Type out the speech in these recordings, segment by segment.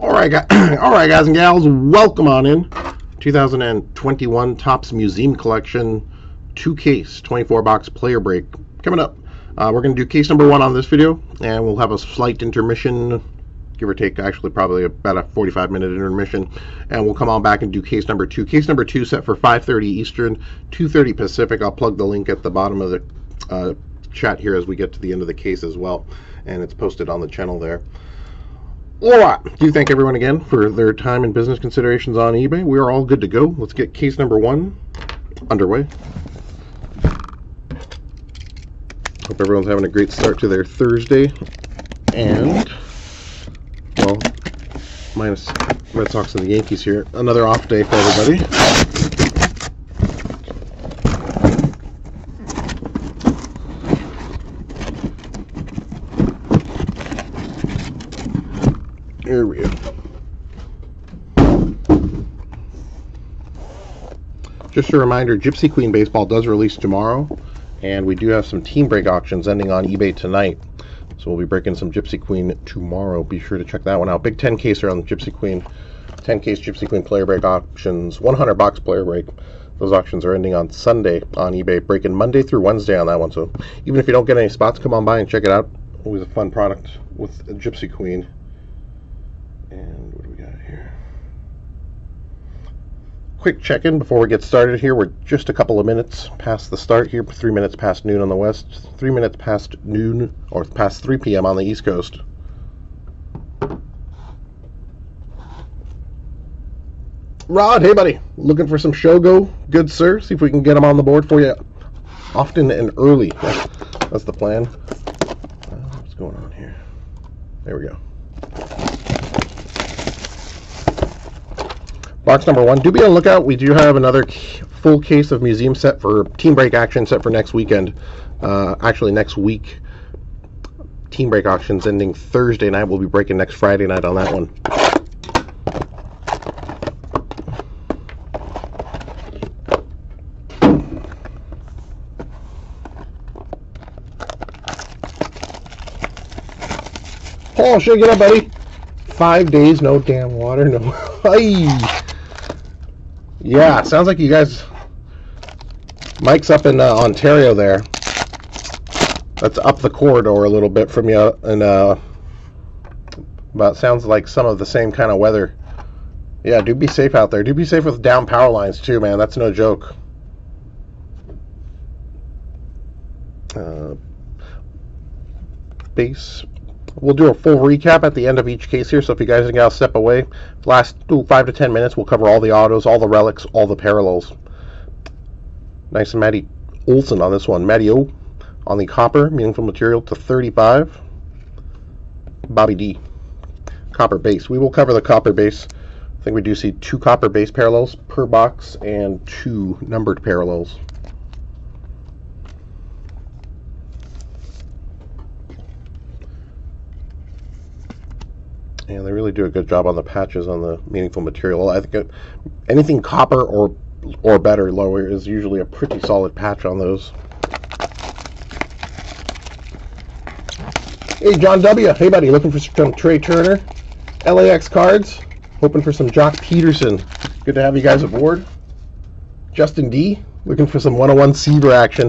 All right, guys, all right, guys and gals, welcome on in. 2021 Topps Museum Collection, two case, 24 box player break coming up. Uh, we're going to do case number one on this video, and we'll have a slight intermission, give or take, actually probably about a 45 minute intermission, and we'll come on back and do case number two. Case number two set for 5:30 Eastern, 2:30 Pacific. I'll plug the link at the bottom of the uh, chat here as we get to the end of the case as well, and it's posted on the channel there. All right. Do thank everyone again for their time and business considerations on eBay. We are all good to go. Let's get case number one underway. Hope everyone's having a great start to their Thursday. And, minus Red Sox and the Yankees here, another off day for everybody. Here we go. Just a reminder, Gypsy Queen Baseball does release tomorrow, and we do have some team break auctions ending on eBay tonight. So we'll be breaking some Gypsy Queen tomorrow. Be sure to check that one out. Big 10 caser around the Gypsy Queen. 10 case Gypsy Queen player break auctions. 100 box player break. Those auctions are ending on Sunday on eBay, breaking Monday through Wednesday on that one. So even if you don't get any spots, come on by and check it out. Always a fun product with Gypsy Queen. And what do we got here? Quick check in before we get started here. We're just a couple of minutes past the start here, three minutes past noon on the west, three minutes past noon, or past 3 p.m. on the east coast. Rod, hey buddy, looking for some Shogo, good sir. See if we can get them on the board for you often and early. That's the plan. Uh, what's going on here? There we go. Box number one. Do be on the lookout. We do have another full case of museum set for team break action set for next weekend. Uh, actually, next week. Team break auctions ending Thursday night. We'll be breaking next Friday night on that one. Paul, shake it up, buddy. Five days, no damn water, no. Yeah, sounds like you guys. Mike's up in uh, Ontario there. That's up the corridor a little bit from you, and uh, but sounds like some of the same kind of weather. Yeah, do be safe out there. Do be safe with down power lines too, man. That's no joke. Uh, base We'll do a full recap at the end of each case here, so if you guys got to step away, last ooh, 5 to 10 minutes, we'll cover all the autos, all the relics, all the parallels. Nice and Matty Olson on this one. Matty O on the copper, meaningful material to 35. Bobby D. Copper base. We will cover the copper base. I think we do see two copper base parallels per box and two numbered parallels. And they really do a good job on the patches on the meaningful material. I think it, anything copper or or better lower is usually a pretty solid patch on those. Hey John W. Hey buddy, looking for some Trea Turner, LAX cards. Hoping for some Joc Pederson. Good to have you guys aboard. Justin D. Looking for some 101 Seaver action.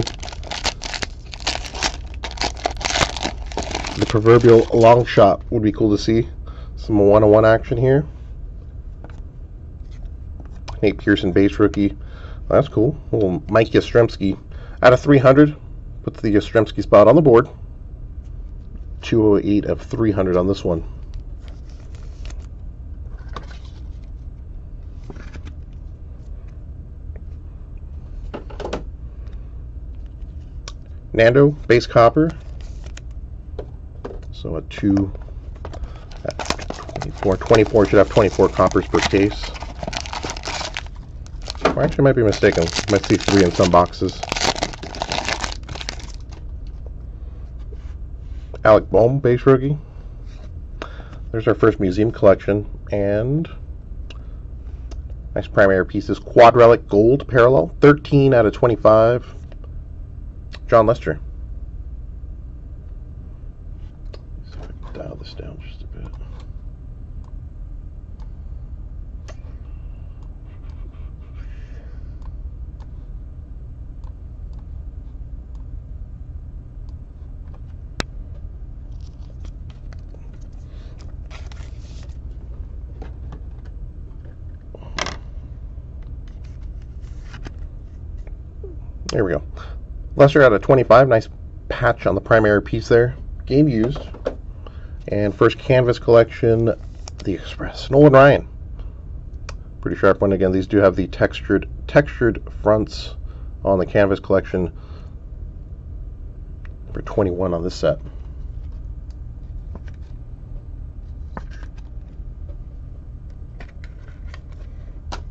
The proverbial long shot would be cool to see. Some one-on-one action here. Nate Pearson base rookie. That's cool. Little Mike Yastrzemski out of 300. Puts the Yastrzemski spot on the board. 208 of 300 on this one. Nando, base copper. So a two 24. 24 should have 24 coppers per case. Or actually, I might be mistaken. I Might see three in some boxes. Alec Bohm, base rookie. There's our first museum collection. And Nice primary pieces. Quad Relic Gold Parallel. 13 out of 25. Jon Lester. Dial this down just a bit. There we go. Lester out of 25. Nice patch on the primary piece there. Game used. And first canvas collection, the Express. Nolan Ryan. Pretty sharp one. Again, these do have the textured textured fronts on the canvas collection. Number 21 on this set.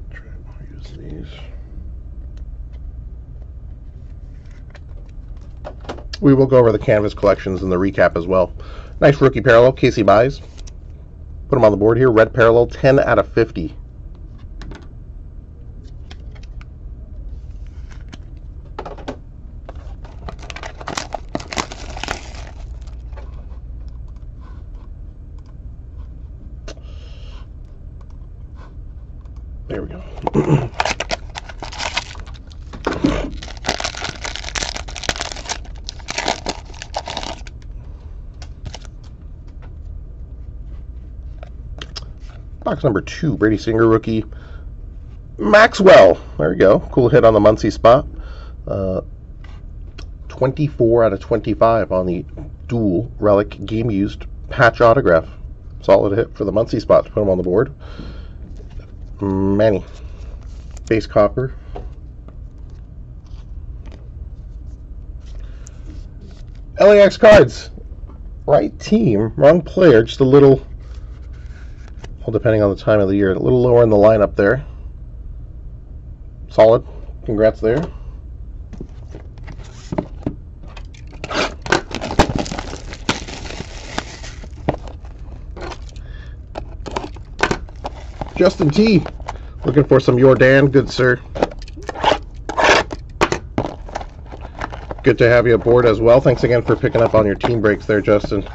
Try to use these. We will go over the canvas collections and the recap as well. Nice rookie parallel, Casey Mize. Put him on the board here. Red parallel, 10 out of 50. There we go. Box number two, Brady Singer rookie. Maxwell. There we go. Cool hit on the Muncy spot. Uh, 24 out of 25 on the dual relic game used patch autograph. Solid hit for the Muncy spot to put him on the board. Manny. Base copper. LAX cards. Right team, wrong player, just a little well, depending on the time of the year. A little lower in the lineup there. Solid. Congrats there. Justin T. Looking for some Jordan, good sir. Good to have you aboard as well. Thanks again for picking up on your team breaks there, Justin.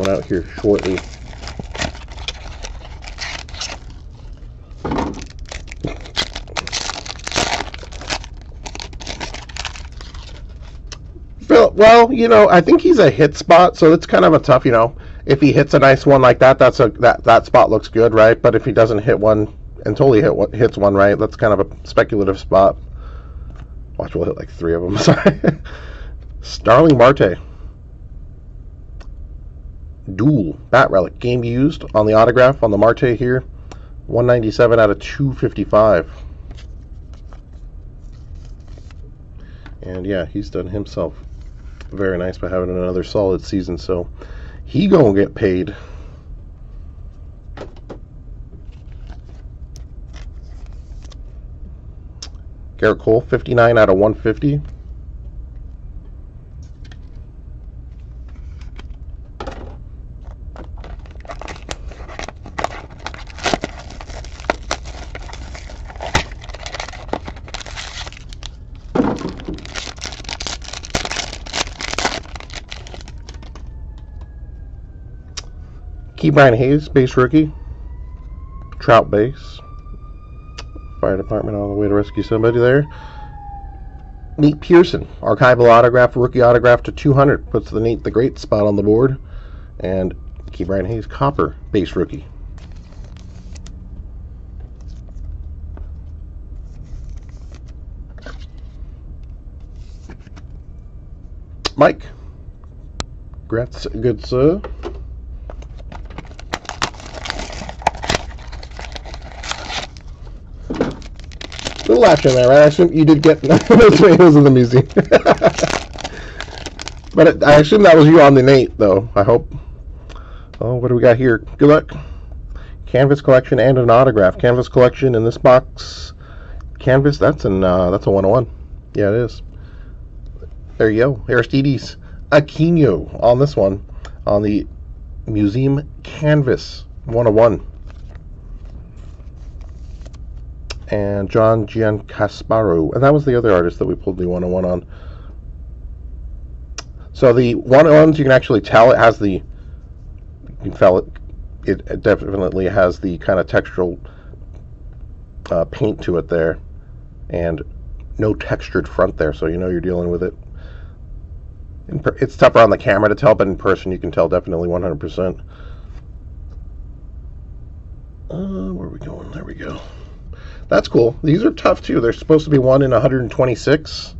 Going out here shortly. Well, you know, I think he's a hit spot, so it's kind of a tough, you know. If he hits a nice one like that, that's a that that spot looks good, right? But if he doesn't hit one and totally hit one, hits one right, that's kind of a speculative spot. Watch, we'll hit like three of them. Sorry. Starling Marte dual bat relic. Game used on the autograph on the Marte here. 197 out of 255 and yeah he's done himself very nice by having another solid season. So he gonna get paid. Gerrit Cole 59 out of 150 Ke'Bryan Hayes, base rookie. Trout base. Fire department all the way to rescue somebody there. Nate Pearson, archival autograph, rookie autograph to 200. Puts the Nate the Great spot on the board. And Ke'Bryan Hayes, copper base rookie. Mike. Congrats, good sir. Little action there, right? I assume you did get those tomatoes in the museum. but it, I assume that was you on the Nate, though. I hope. Oh, what do we got here? Good luck. Canvas collection and an autograph. Canvas collection in this box. Canvas, that's an uh, that's a 101. Yeah, it is. There you go. Aristides Aquino on this one. On the Museum Canvas 101. And John Giancasparo. And that was the other artist that we pulled the 101 on. So the 101s, you can actually tell it has the, you can tell it, it definitely has the kind of textural uh, paint to it there. And no textured front there, so you know you're dealing with it. it's tougher on the camera to tell, but in person you can tell definitely 100%. Uh, where are we going? There we go. That's cool. These are tough too. They're supposed to be one in 126.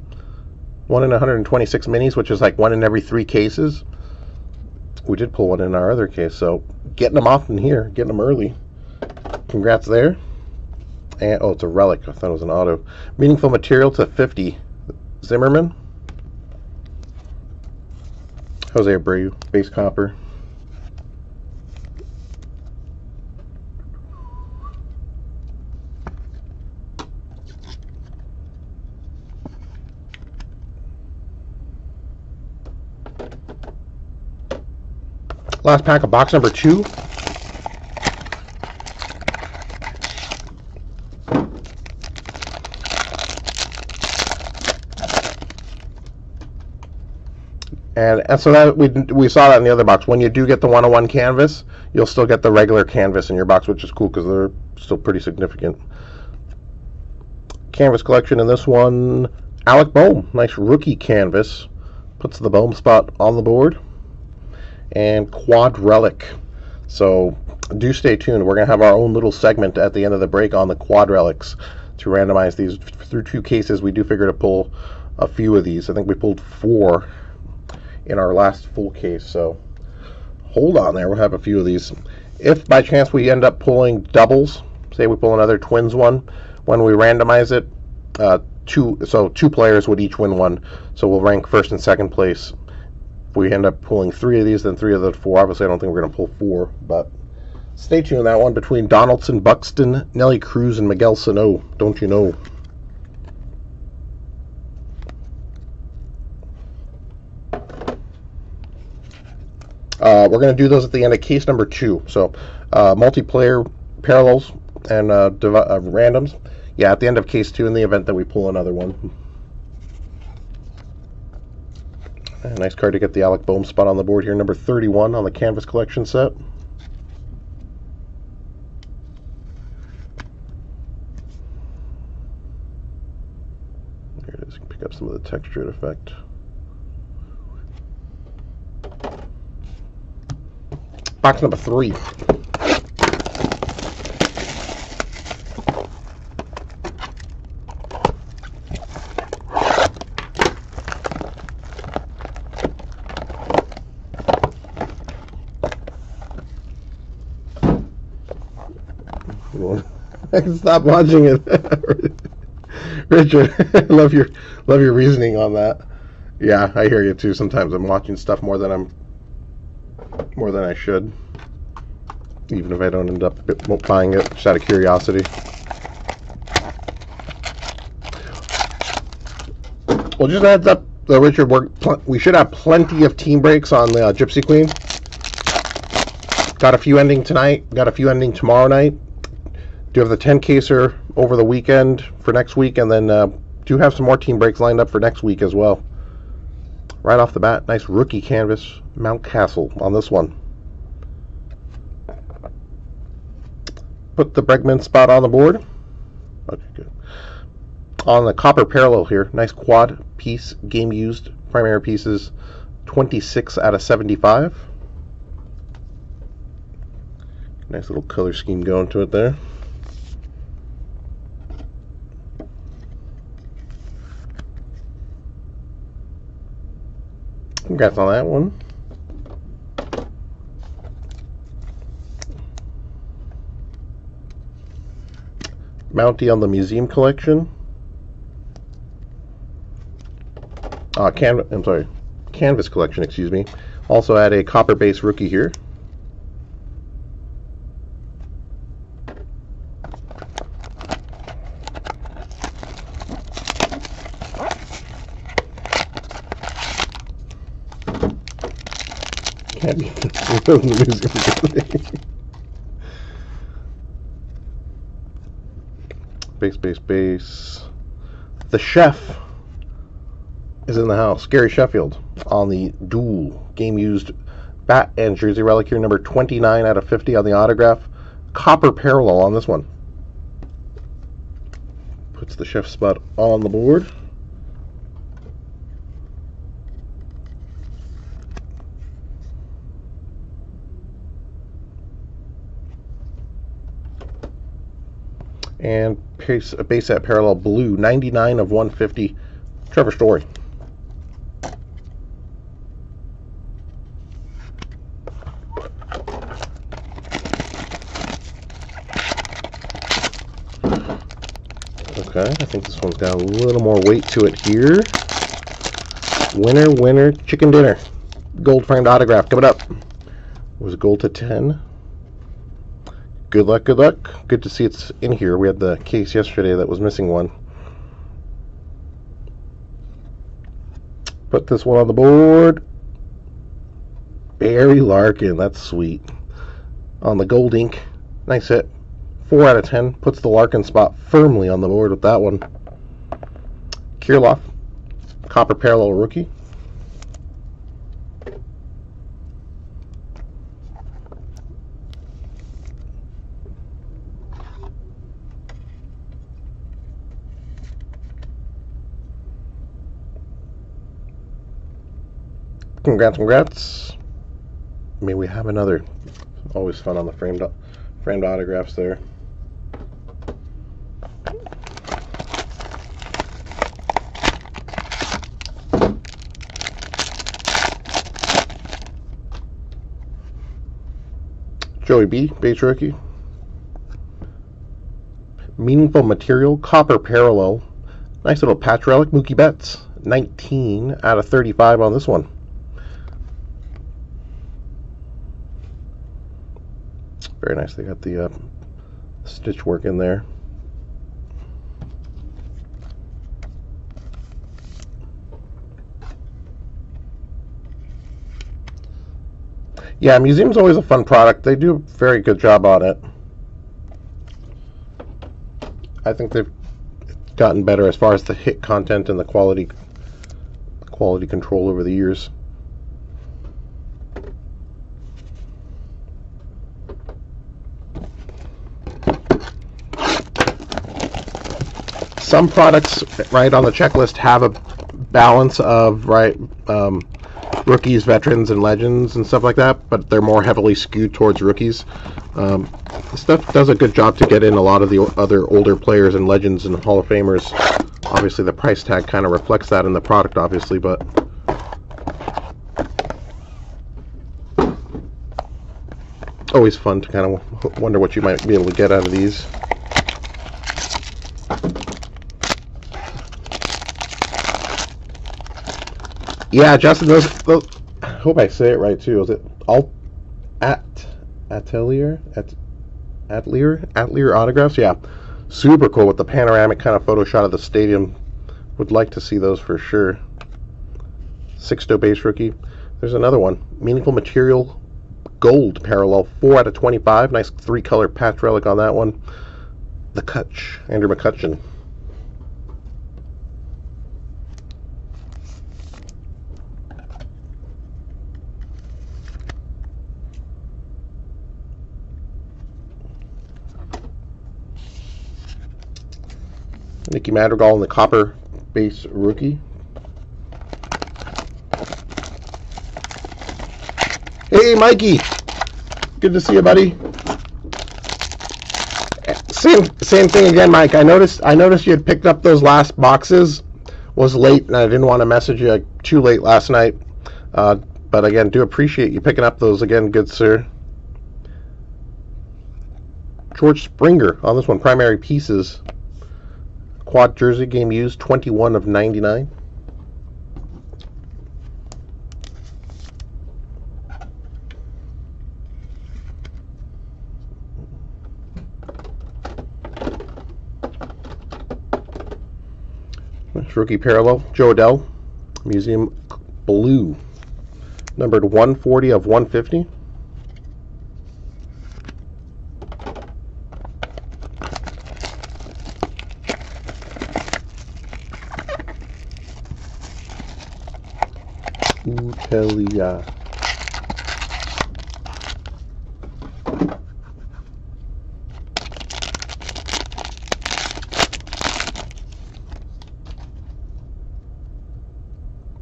One in 126 minis, which is like one in every three cases. We did pull one in our other case, so getting them off in here, getting them early. Congrats there. And, oh, it's a relic. I thought it was an auto. Meaningful material to 50. Zimmerman. Jose Abreu, base copper. Last pack of box number two. And, and so that we, we saw that in the other box. When you do get the 101 canvas, you'll still get the regular canvas in your box, which is cool because they're still pretty significant. Canvas collection in this one, Alec Bohm, nice rookie canvas. Puts the Bohm spot on the board. And Quad Relic. So do stay tuned. We're going to have our own little segment at the end of the break on the Quad Relics to randomize these through two cases. We do figure to pull a few of these. I think we pulled four in our last full case. So hold on there. We'll have a few of these. If by chance we end up pulling doubles, say we pull another twins one, when we randomize it, uh, two so two players would each win one. So we'll rank first and second place. If we end up pulling three of these, then three of the four. Obviously, I don't think we're going to pull four, but stay tuned. That one between Donaldson, Buxton, Nelly Cruz, and Miguel Sano. Don't you know? Uh, we're going to do those at the end of case number two. So, uh, multiplayer parallels and uh, uh, randoms. Yeah, at the end of case two in the event that we pull another one. A nice card to get the Alec Bohm spot on the board here. Number 31 on the Canvas Collection set. Here it is. Pick up some of the textured effect. Box number three. Stop watching it. Richard, love your love your reasoning on that. Yeah, I hear you too. Sometimes I'm watching stuff more than I'm more than I should. Even if I don't end up buying it, just out of curiosity. Well, just heads up, uh, Richard, we should have plenty of team breaks on the uh, Gypsy Queen. Got a few ending tonight, got a few ending tomorrow night. Do have the 10 caser over the weekend for next week, and then uh, do have some more team breaks lined up for next week as well right off the bat, nice rookie canvas Mountcastle on this one. Put the Bregman spot on the board. Okay, good. On the copper parallel here, nice quad piece, game used primary pieces, 26 out of 75. Nice little color scheme going to it there. Congrats on that one. Mountie on the museum collection. Uh, can I'm sorry, canvas collection, excuse me. Also add a copper base rookie here. Can't be the museum. base, base, base. The chef is in the house. Gary Sheffield on the dual game used bat and jersey relic here, number 29 out of 50 on the autograph. Copper parallel on this one. Puts the chef spot on the board. And base, base set parallel blue 99 of 150 Trevor Story Okay, I think this one's got a little more weight to it here. Winner, winner, chicken dinner. Gold framed autograph coming up. Was gold to 10. Good luck, good luck. Good to see it's in here. We had the case yesterday that was missing one. Put this one on the board. Barry Larkin, that's sweet. On the gold ink. Nice hit. 4 out of 10. Puts the Larkin spot firmly on the board with that one. Kirilloff, Copper Parallel Rookie. Congrats, congrats. May we have another. Always fun on the framed framed autographs there. Joey B, base rookie. Meaningful material, copper parallel. Nice little patch relic, Mookie Betts. 19 out of 35 on this one. Very nice. They got the uh, stitch work in there. Yeah, museum's always a fun product. They do a very good job on it. I think they've gotten better as far as the hit content and the quality quality control over the years. Some products, right on the checklist, have a balance of right um, rookies, veterans, and legends and stuff like that, but they're more heavily skewed towards rookies. Um, stuff does a good job to get in a lot of the other older players and legends and Hall of Famers. Obviously, the price tag kind of reflects that in the product, obviously, but. Always fun to kind of wonder what you might be able to get out of these. Yeah, Justin, those, those, I hope I say it right too. Is it all at Atelier at Atelier Atelier autographs? Yeah, super cool with the panoramic kind of photo shot of the stadium. Would like to see those for sure. Sixto base rookie. There's another one. Meaningful material gold parallel. Four out of twenty-five. Nice three-color patch relic on that one. The Kutch, Andrew McCutchen. Nicky Madrigal in the copper base rookie. Hey, Mikey. Good to see you, buddy. Same same thing again, Mike. I noticed I noticed you had picked up those last boxes. Was late, and I didn't want to message you too late last night. Uh, but again, do appreciate you picking up those again, good sir. George Springer on this one, primary pieces. Quad jersey game used, 21 of 99. rookie parallel, Jo Adell, Museum Blue, Numbered 140 of 150.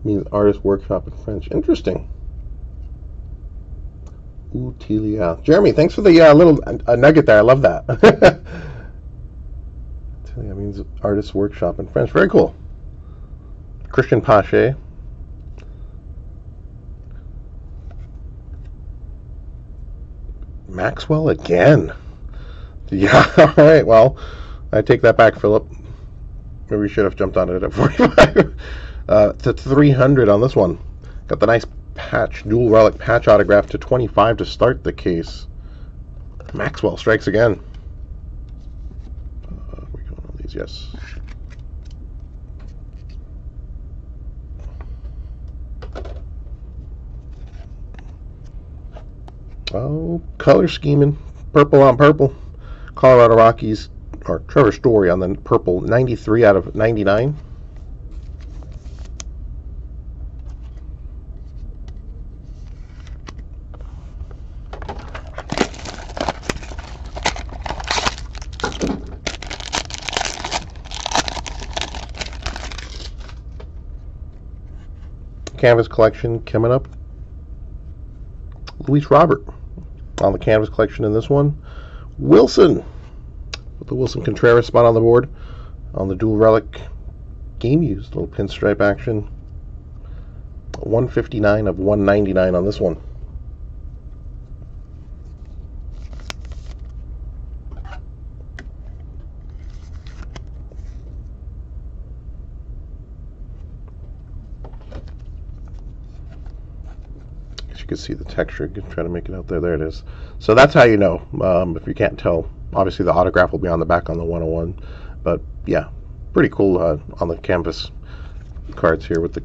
Means artist workshop in French. Interesting. Utilia. Jeremy, thanks for the uh, little uh, nugget there. I love that. Utilia means artist workshop in French. Very cool. Cristian Pache. Maxwell again. Yeah, all right. Well, I take that back, Philip. Maybe we should have jumped on it at 45. uh, to 300 on this one. Got the nice patch, dual relic patch autograph to 25 to start the case. Maxwell strikes again. Uh, we going on these? Yes. Oh, color scheming. Purple on purple. Colorado Rockies, or Trevor Story on the purple, 93 out of 99. Canvas collection coming up. Luis Robert on the canvas collection in this one. Willson with the Willson Contreras spot on the board on the dual relic game used little pinstripe action. 159 of 199 on this one. See the texture. You can try to make it out there. There it is. So that's how you know. Um, if you can't tell, obviously the autograph will be on the back on the 101. But yeah, pretty cool uh, on the canvas cards here with the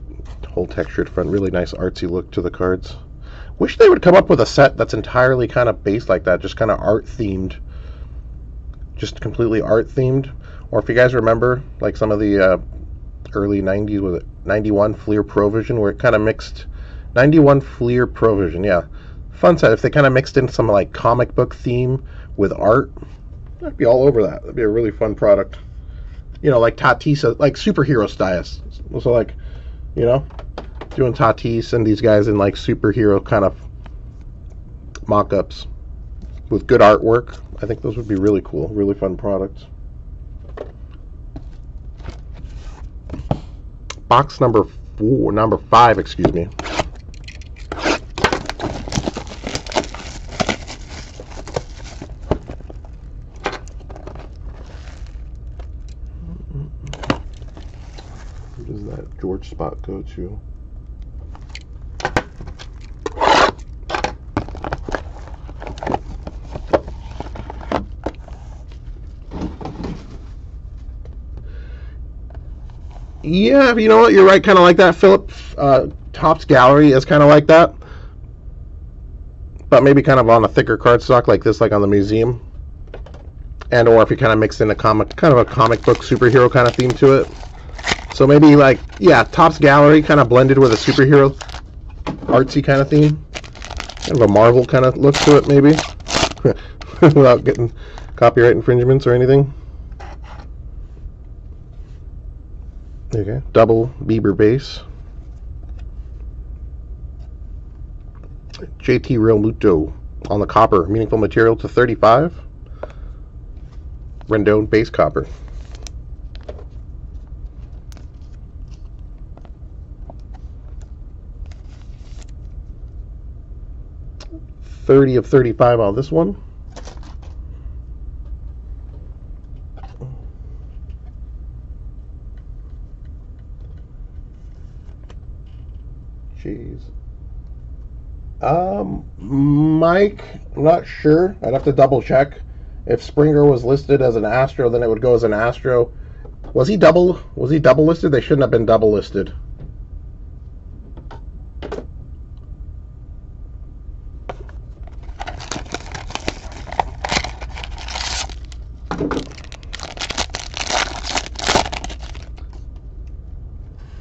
whole textured front. Really nice artsy look to the cards. Wish they would come up with a set that's entirely kind of based like that, just kind of art themed. Just completely art themed. Or if you guys remember, like some of the uh, early 90s, with it 91 Fleer Provision, where it kind of mixed 91 Fleer Provision, yeah. Fun set. If they kind of mixed in some like comic book theme with art, I'd be all over that. That'd be a really fun product. You know, like Tatis, like superhero styles. So like, you know, doing Tatis and these guys in like superhero kind of mock-ups with good artwork. I think those would be really cool, really fun products. Box number four, number five, excuse me. George spot go to? Yeah, you know what? You're right. Kind of like that. Philip uh, Topps Gallery is kind of like that, but maybe kind of on a thicker cardstock like this, like on the museum, and or if you kind of mix in a comic, kind of a comic book superhero kind of theme to it. So maybe like, yeah, Topps Gallery kind of blended with a superhero artsy kind of theme. Kind of a Marvel kind of look to it, maybe. Without getting copyright infringements or anything. Okay, double Bieber base. JT Real Realmuto on the copper, meaningful material to 35. Rendon base copper. 30 of 35 on this one. Jeez. Um, Mike, I'm not sure. I'd have to double check. If Springer was listed as an Astro, then it would go as an Astro. Was he double? Was he double listed? They shouldn't have been double listed.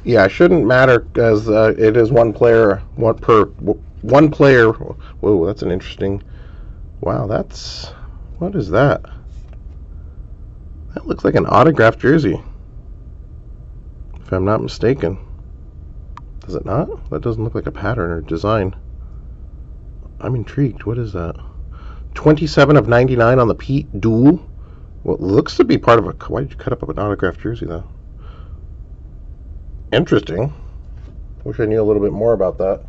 Yeah, it shouldn't matter as uh, it is one player, one per one player. Whoa, that's an interesting. Wow, that's what is that? That looks like an autographed jersey, if I'm not mistaken. Does it not? That doesn't look like a pattern or design. I'm intrigued. What is that? 27 of 99 on the Pete Duel. What looks to be part of a. Why did you cut up an autographed jersey, though? Interesting. Wish I knew a little bit more about that.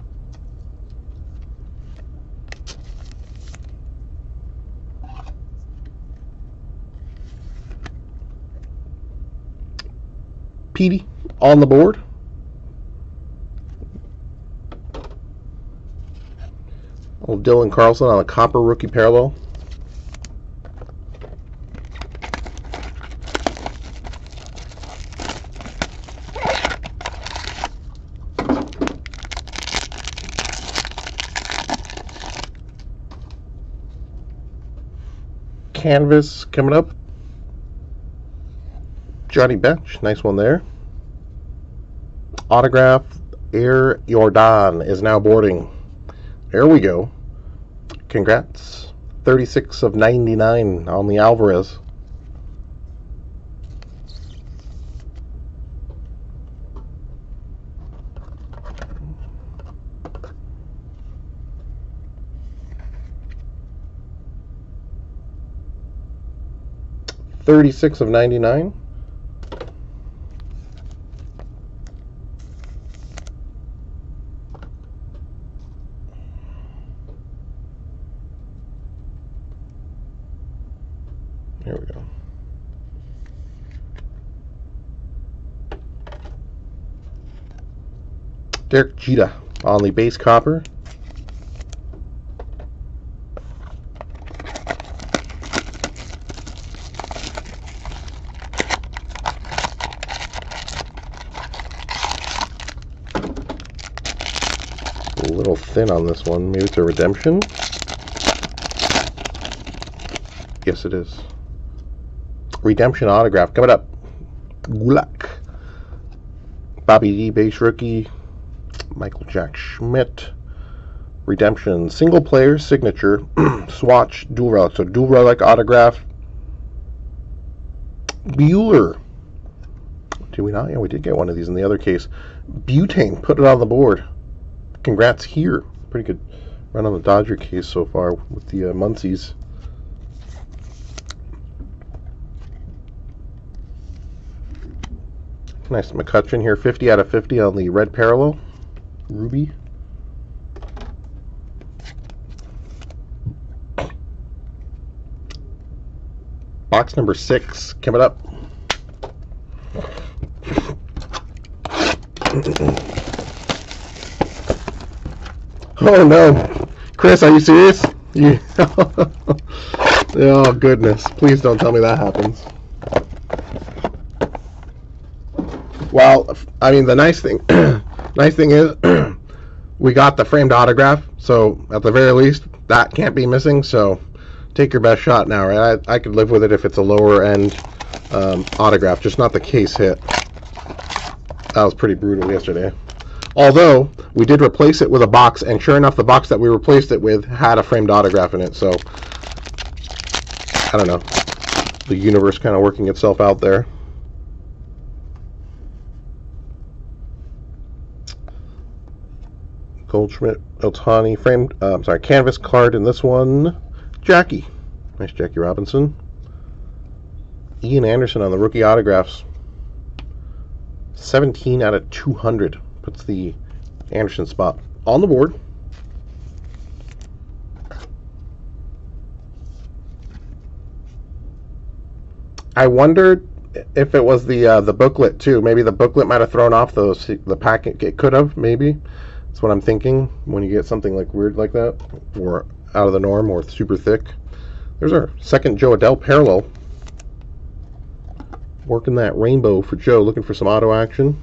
Petey on the board. Old Dylan Carlson on a copper rookie parallel. Canvas coming up. Johnny Bench, nice one there. Autograph Air Jordan is now boarding. There we go. Congrats. 36 of 99 on the Alvarez. Thirty-six of ninety-nine. Here we go. Derek Jeter on the base copper. A little thin on this one. Maybe it's a redemption. Yes, it is. Redemption autograph coming up. Gulak. Bobby D base rookie. Michael Jack Schmidt. Redemption single player signature. Swatch dual relic. So dual relic autograph. Buehler. Did we not? Yeah, we did get one of these in the other case. Butane. Put it on the board. Congrats here. Pretty good run on the Dodger case so far with the uh, Muncys. Nice McCutchen here, 50 out of 50 on the red parallel. Ruby. Box number six coming up. Oh no. Chris, are you serious? Oh goodness. Please don't tell me that happens. Well, I mean, the nice thing, nice thing is, we got the framed autograph. So at the very least, that can't be missing. So take your best shot now, right? I, I could live with it if it's a lower end um, autograph, just not the case hit. That was pretty brutal yesterday. Although we did replace it with a box, and sure enough, the box that we replaced it with had a framed autograph in it. So I don't know, the universe kind of working itself out there. Goldschmidt, Ohtani, framed, uh, I'm sorry, canvas card in this one. Jackie. Nice Jackie Robinson. Ian Anderson on the rookie autographs. 17 out of 200 puts the Anderson spot on the board. I wondered if it was the uh, the booklet too. Maybe the booklet might have thrown off those the packet. It could have maybe. That's what I'm thinking when you get something like weird like that, or out of the norm, or super thick. There's our second Jo Adell parallel. Working that rainbow for Joe, looking for some auto action.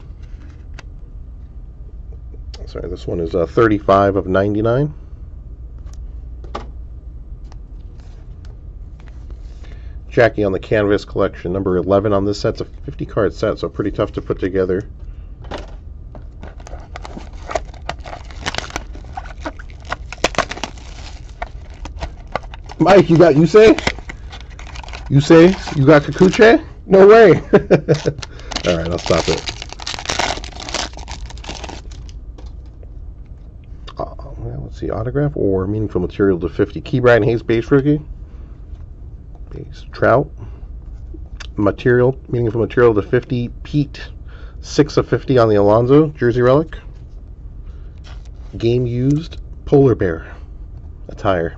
Sorry, this one is uh, 35 of 99. Jackie on the Canvas collection, number 11 on this set. It's a 50 card set, so pretty tough to put together. Mike, you got you say? You say you got Kikuchi? No way. All right, I'll stop it. Uh, well, let's see, autograph or meaningful material to 50. Ke'Bryan Hayes base rookie. Base Trout. Material, meaningful material to 50. Pete, 6 of 50 on the Alonso jersey relic. Game used polar bear attire.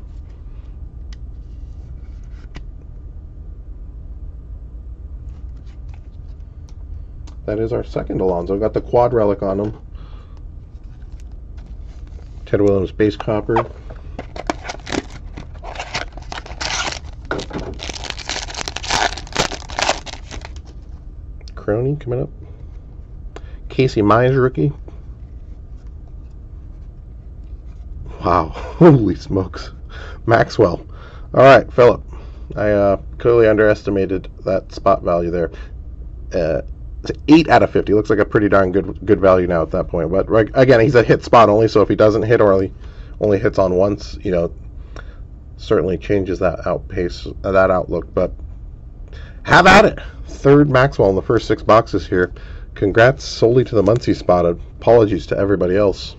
That is our second Alonso. Got the quad relic on him. Ted Williams base copper. Crony coming up. Casey Mize rookie. Wow, holy smokes. Maxwell. All right, Philip. I uh, clearly underestimated that spot value there. Uh, eight out of fifty. Looks like a pretty darn good good value now at that point. But again, he's a hit spot only, so if he doesn't hit or he only hits on once, you know, certainly changes that outpace that outlook. But have at it. Third Maxwell in the first six boxes here. Congrats solely to the Muncy spot. Apologies to everybody else.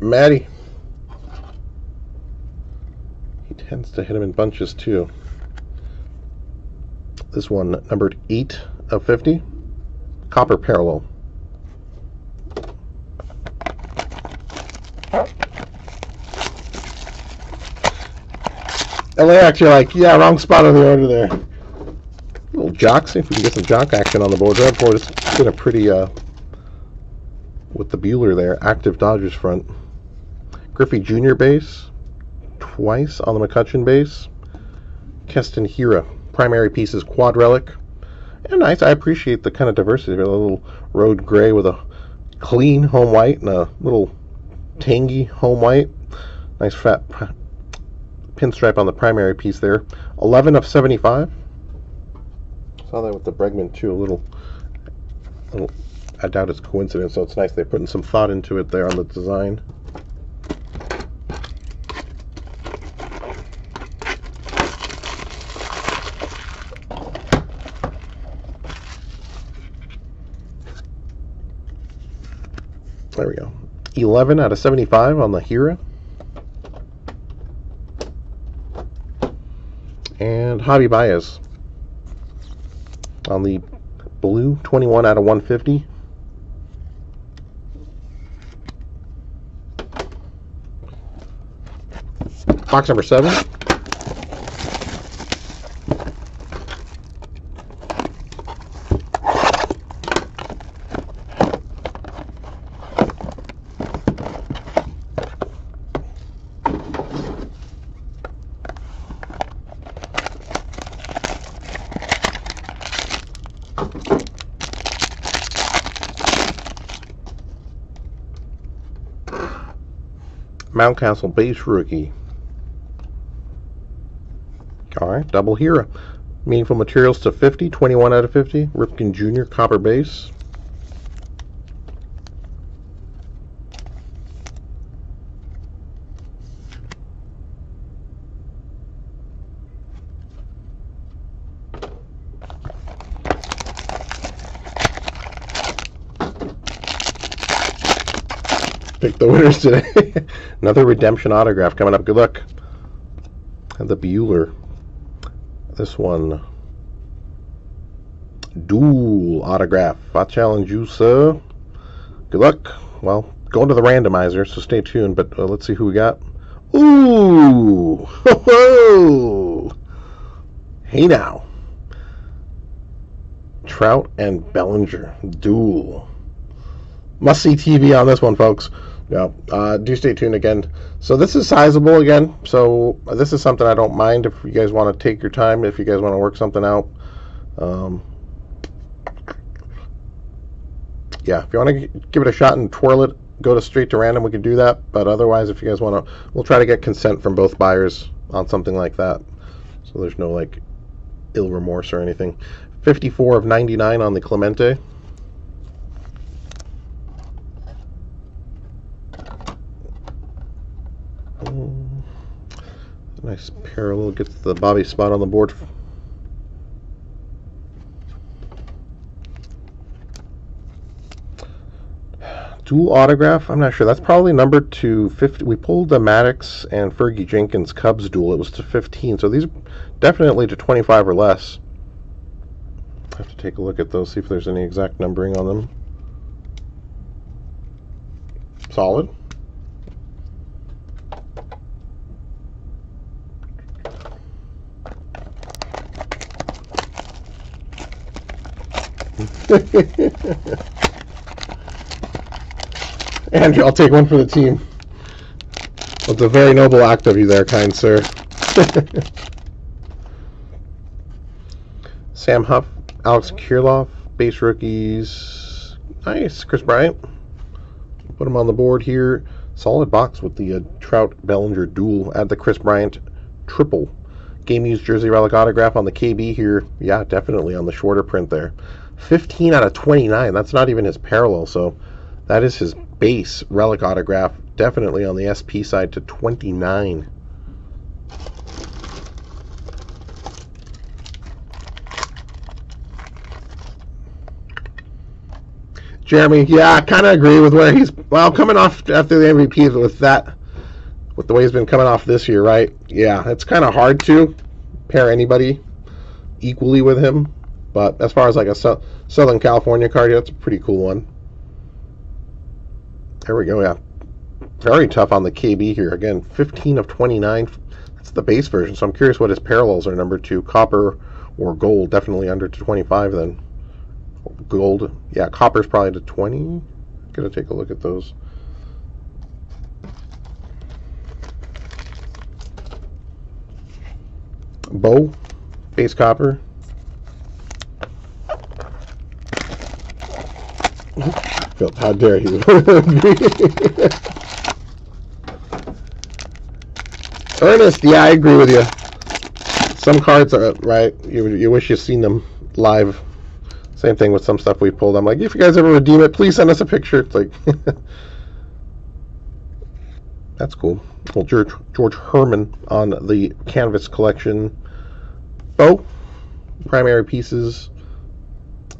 Maddie. Tends to hit them in bunches too. This one numbered 8 of 50. Copper parallel. LAX, you're like, yeah, wrong spot on the order there. A little Joc, see if we can get some Joc action on the board. Red board has been a pretty, uh, with the Buehler there, active Dodgers front. Griffey Jr. base twice on the McCutchen base. Keston Hiura, primary pieces, quad relic. And nice, I appreciate the kind of diversity. A little road gray with a clean home white and a little tangy home white. Nice fat pinstripe on the primary piece there. 11 of 75. Saw that with the Bregman too. A little, little, I doubt it's coincidence, so it's nice they're putting some thought into it there on the design. There we go. 11 out of 75 on the Hiura. And Javi Baez on the blue, 21 out of 150. Box number seven. Mountcastle base rookie. Alright, double Hiura. Meaningful materials to 50, 21 out of 50. Ripken Jr. copper base. Today. Another redemption autograph coming up. Good luck. And the Buehler. This one. Dual autograph. I challenge you, sir. Good luck. Well, going to the randomizer, so stay tuned. But uh, let's see who we got. Ooh! Hey now. Trout and Bellinger. Dual. Must see TV on this one, folks yeah, uh, do stay tuned again. So this is sizable again. So this is something I don't mind if you guys want to take your time. If you guys want to work something out. Um, yeah, if you want to give it a shot and twirl it go to straight to random, we can do that. But otherwise, if you guys want to, we'll try to get consent from both buyers on something like that. So there's no like ill remorse or anything. 54 of 99 on the Clemente. Mm. Nice parallel gets the Bobby spot on the board. Dual autograph. I'm not sure. That's probably number to 50. We pulled the Maddox and Fergie Jenkins Cubs duel. It was to 15. So these are definitely to 25 or less. I have to take a look at those, see if there's any exact numbering on them. Solid. Andrew, I'll take one for the team. It's a very noble act of you there, kind sir. Sam Huff, Alex Kirilloff, base rookies. Nice. Kris Bryant. Put him on the board here. Solid box with the uh, Trout Bellinger duel. Add the Kris Bryant triple. Game used jersey relic autograph on the KB here. Yeah, definitely on the shorter print there. 15 out of 29. That's not even his parallel, so that is his base relic autograph. Definitely on the SP side to 29. Jeremy, yeah, I kind of agree with where he's. Well, coming off after the MVP with that, with the way he's been coming off this year, right? Yeah, it's kind of hard to pair anybody equally with him. But as far as like a Southern California card, yeah, that's a pretty cool one. There we go, yeah. Very tough on the KB here. Again, 15 of 29. That's the base version, so I'm curious what his parallels are. Number two, copper or gold. Definitely under to 25 then. Gold. Yeah, copper's probably to 20. Gonna take a look at those. Bow, base copper. How dare he? Ernest, yeah, I agree with you. Some cards are right. You you wish you'd seen them live. Same thing with some stuff we pulled. I'm like, if you guys ever redeem it, please send us a picture. It's like, that's cool. Well, George George Herman on the canvas collection. Bow, primary pieces.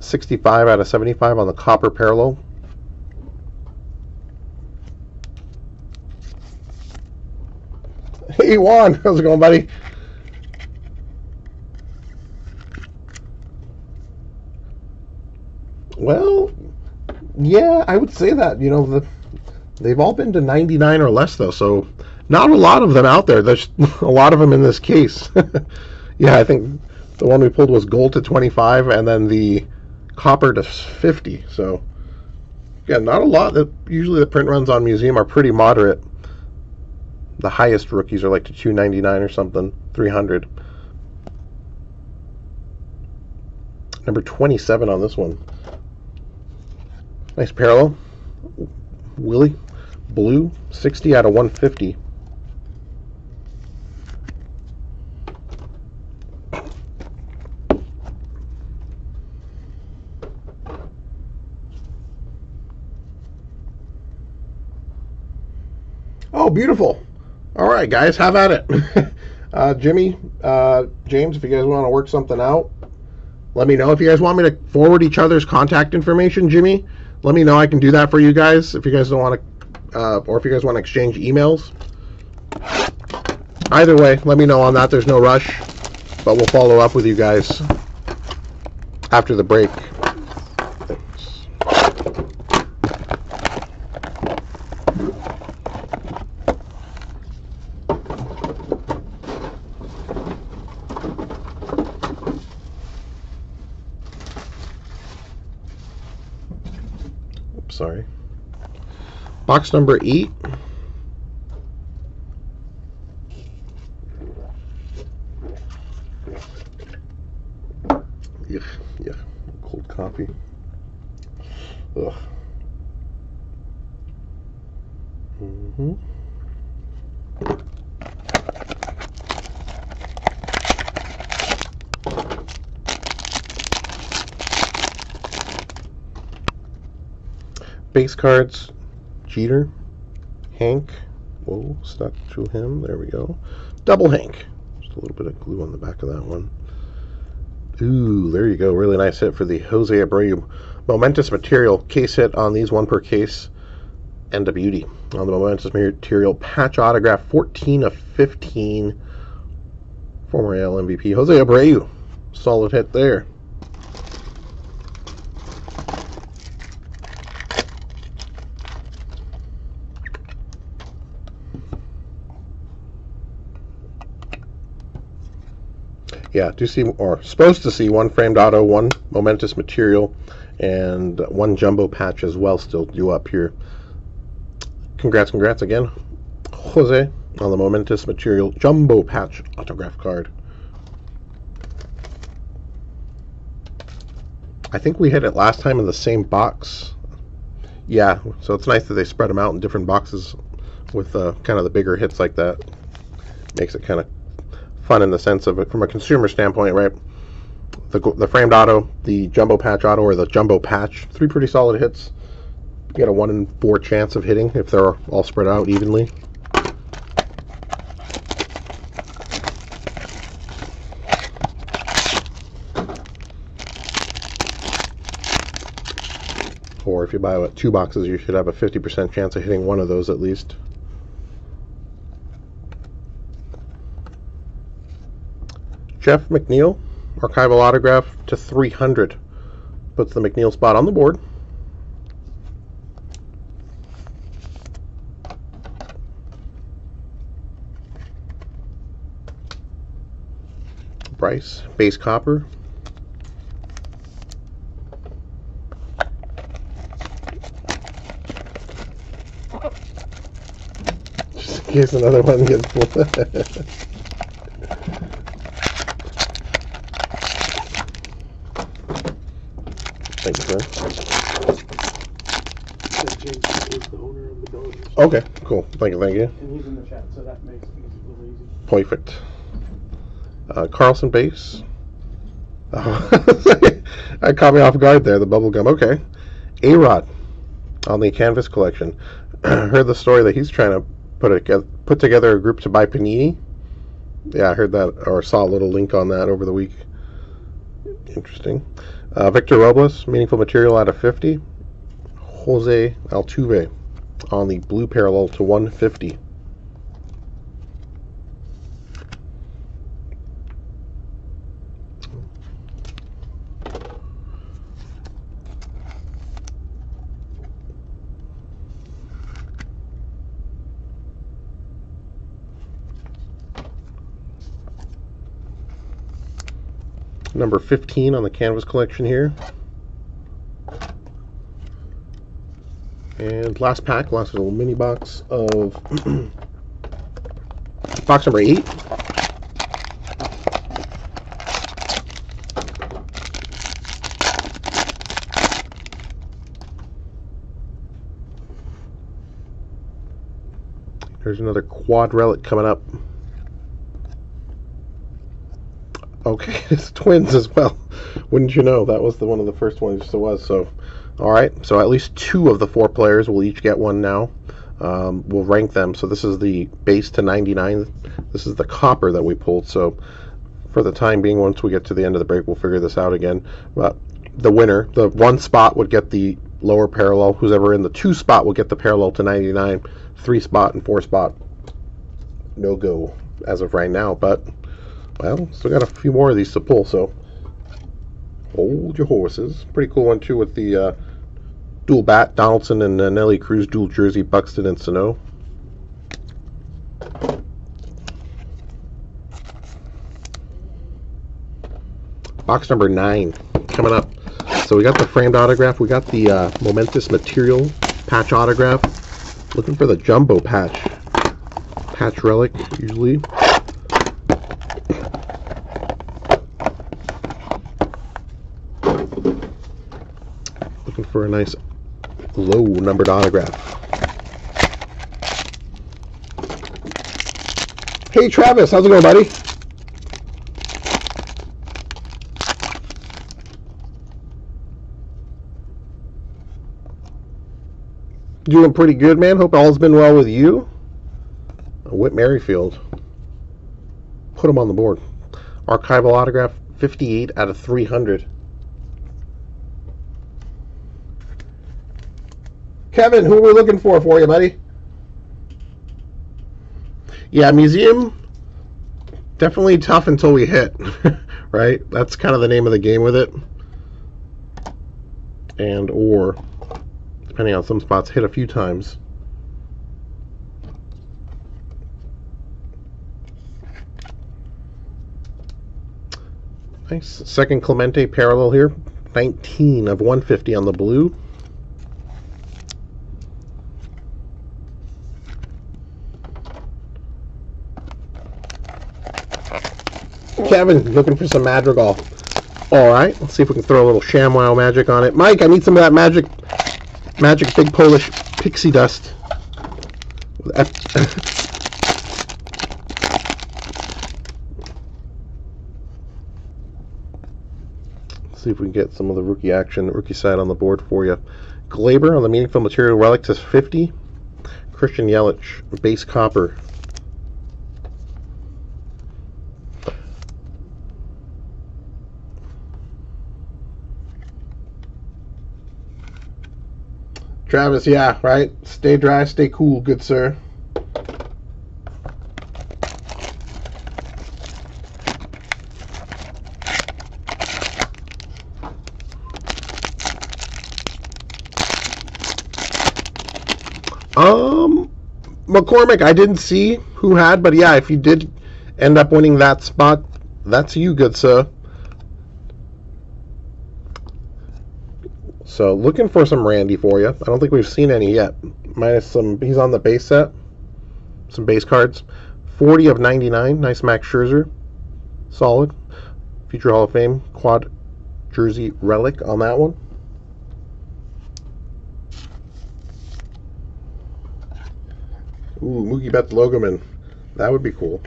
65 out of 75 on the copper parallel. Hey Juan, how's it going, buddy? Well, yeah, I would say that. You know, the, they've all been to 99 or less, though, so not a lot of them out there. There's a lot of them in this case. yeah, I think the one we pulled was gold to 25, and then the copper to 50. So, yeah, not a lot. That Usually the print runs on Museum are pretty moderate the highest rookies are like to 299 or something, 300. Number 27 on this one. Nice parallel. Willie, blue, 60 out of 150. Oh, beautiful. All right, guys, have at it. uh, Jimmy, uh, James, if you guys want to work something out, let me know. If you guys want me to forward each other's contact information, Jimmy, let me know. I can do that for you guys. If you guys don't want to, uh, or if you guys want to exchange emails. Either way, let me know on that. There's no rush, but we'll follow up with you guys after the break. sorry. Box number eight. Yeah, yeah, cold coffee. Ugh. Mm-hmm. Base cards, Jeter, Hank. Whoa, stuck to him. There we go. Double Hank. Just a little bit of glue on the back of that one. Ooh, there you go. Really nice hit for the Jose Abreu. Momentous material. Case hit on these, one per case. And a beauty. On the Momentous material, patch autograph, 14 of 15. Former AL MVP, Jose Abreu. Solid hit there. Yeah, do see or supposed to see one framed auto, one momentous material, and one jumbo patch as well still due up here. Congrats, congrats again, Jose, on the momentous material jumbo patch autograph card. I think we hit it last time in the same box. Yeah, so it's nice that they spread them out in different boxes with uh, kind of the bigger hits like that. Makes it kind of fun in the sense of it from a consumer standpoint, right? The, the framed auto, the jumbo patch auto, or the jumbo patch, three pretty solid hits. You get a one in four chance of hitting if they're all spread out evenly. Or if you buy two boxes, you should have a 50% chance of hitting one of those at least. Jeff McNeil, archival autograph to 300. Puts the McNeil spot on the board. Bryce, base copper. Just in case another one gets Thank you, sir. Okay, cool. Thank you, thank you. And he's in the chat, so that makes things a little easy. Perfect. Uh, Carlson base. Oh, I caught me off guard there. The bubble gum. Okay. A Rod on the Canvas collection. heard the story that he's trying to put a, put together a group to buy Panini. Yeah, I heard that or saw a little link on that over the week. Interesting. Uh, Victor Robles, meaningful material out of 50. Jose Altuve on the blue parallel to 150. Number 15 on the canvas collection here. And last pack, last little mini box of box number 8. There's another quad relic coming up. Okay, it's twins as well. Wouldn't you know? That was the one of the first ones it was. So, all right. So at least two of the four players will each get one now. Um, we'll rank them. So this is the base to 99. This is the copper that we pulled. So for the time being, once we get to the end of the break, we'll figure this out again. But the winner, the one spot would get the lower parallel. Who's ever in the two spot will get the parallel to 99. Three spot and four spot, no go as of right now. But well, still got a few more of these to pull, so hold your horses. Pretty cool one, too, with the uh, dual bat, Donaldson and uh, Nelly Cruz, dual jersey, Buxton and Sano. Box number nine coming up. So we got the framed autograph. We got the uh, momentous material patch autograph. Looking for the jumbo patch. Patch relic, usually. For a nice low numbered autograph. Hey Travis, how's it going, buddy? Doing pretty good, man. Hope all's been well with you. Whit Merrifield. Put him on the board. Archival autograph 58 out of 300. Kevin, who are we looking for for you, buddy? Yeah, museum definitely tough until we hit, right? That's kind of the name of the game with it. And or depending on some spots hit a few times. Nice. Second Clemente parallel here. 19 of 150 on the blue. Kevin, looking for some Madrigal. All right, let's see if we can throw a little ShamWow magic on it. Mike, I need some of that magic, magic big Polish pixie dust. Let's see if we can get some of the rookie action, rookie side on the board for you. Gleyber on the meaningful material relic says 50. Christian Yelich, base copper. Travis, yeah, right. Stay dry, stay cool, good sir. Um, McCormick, I didn't see who had, but yeah, if you did end up winning that spot, that's you, good sir. So looking for some Randy for you. I don't think we've seen any yet. Minus some, he's on the base set. Some base cards. 40 of 99. Nice Max Scherzer. Solid. Future Hall of Fame quad jersey relic on that one. Ooh, Mookie Betts Logoman. That would be cool.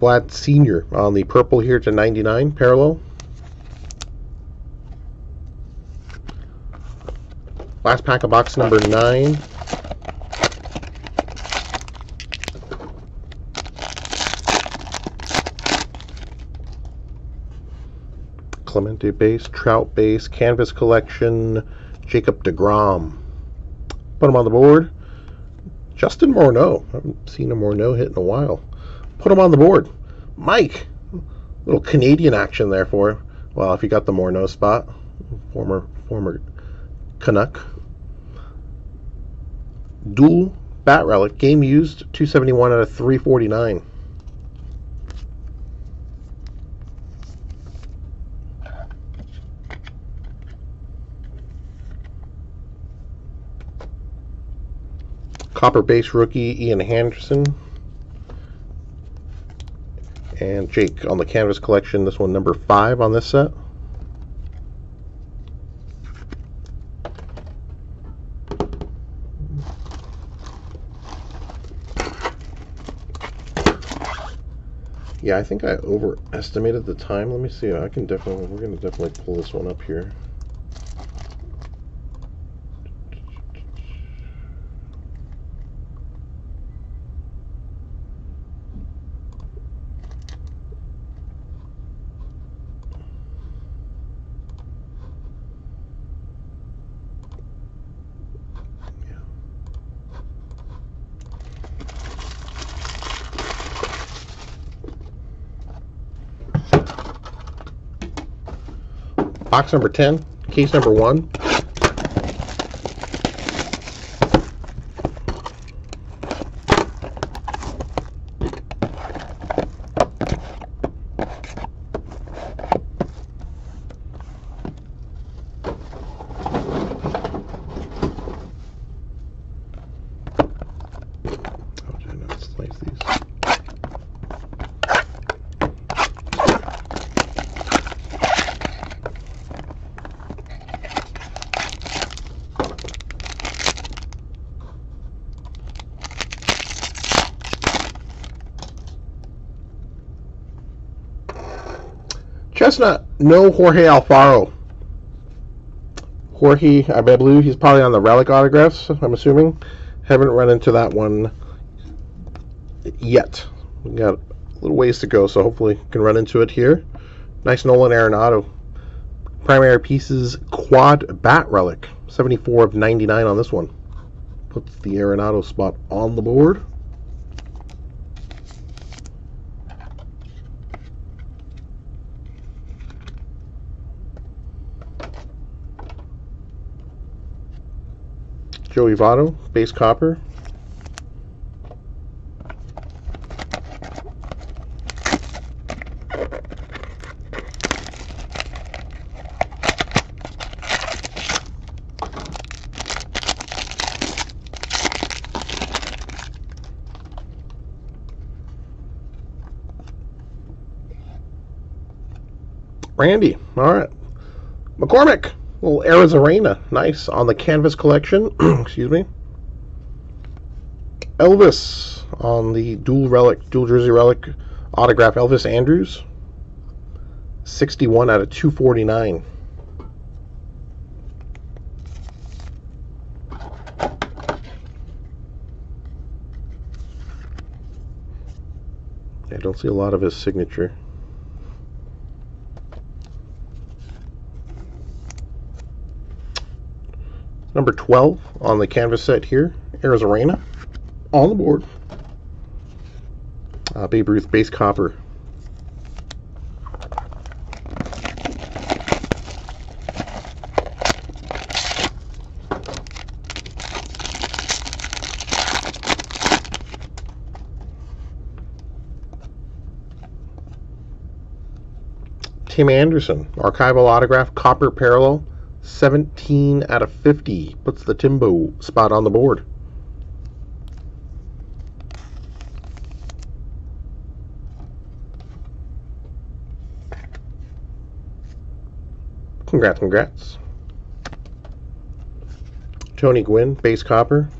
Vlad Sr. on the purple here to 99 parallel. Last pack of box number 9. Clemente base, Trout base, Canvas collection, Jacob DeGrom. Put him on the board. Justin Morneau. I haven't seen a Morneau hit in a while. Put him on the board. Mike. Little Canadian action there for Well, if you got the Morneau spot. Former former Canuck. Dual bat relic. Game used 271 out of 349. Copper base rookie Ian Anderson. And Jake on the Canvas collection, this one number five on this set. Yeah, I think I overestimated the time. Let me see. I can definitely, we're going to definitely pull this one up here. Box number 10, case number 1. Chestnut, no Jorge Alfaro. Jorge, I believe he's probably on the relic autographs, I'm assuming. Haven't run into that one yet. We got a little ways to go, so hopefully can run into it here. Nice Nolan Arenado. Primary pieces quad bat relic. 74 of 99 on this one. Puts the Arenado spot on the board. Joey Votto, base copper. Randy, all right. McCormick, little Arizona, nice on the canvas collection. Excuse me. Elvis on the dual relic, dual jersey relic autograph. Elvis Andrus, 61 out of 249. I don't see a lot of his signature. Number 12 on the canvas set here, Arizona, on the board. Uh, Babe Ruth base copper. Tim Anderson, archival autograph, copper parallel, 17 out of 50 puts the Timbo spot on the board. Congrats, congrats. Tony Gwynn, base copper.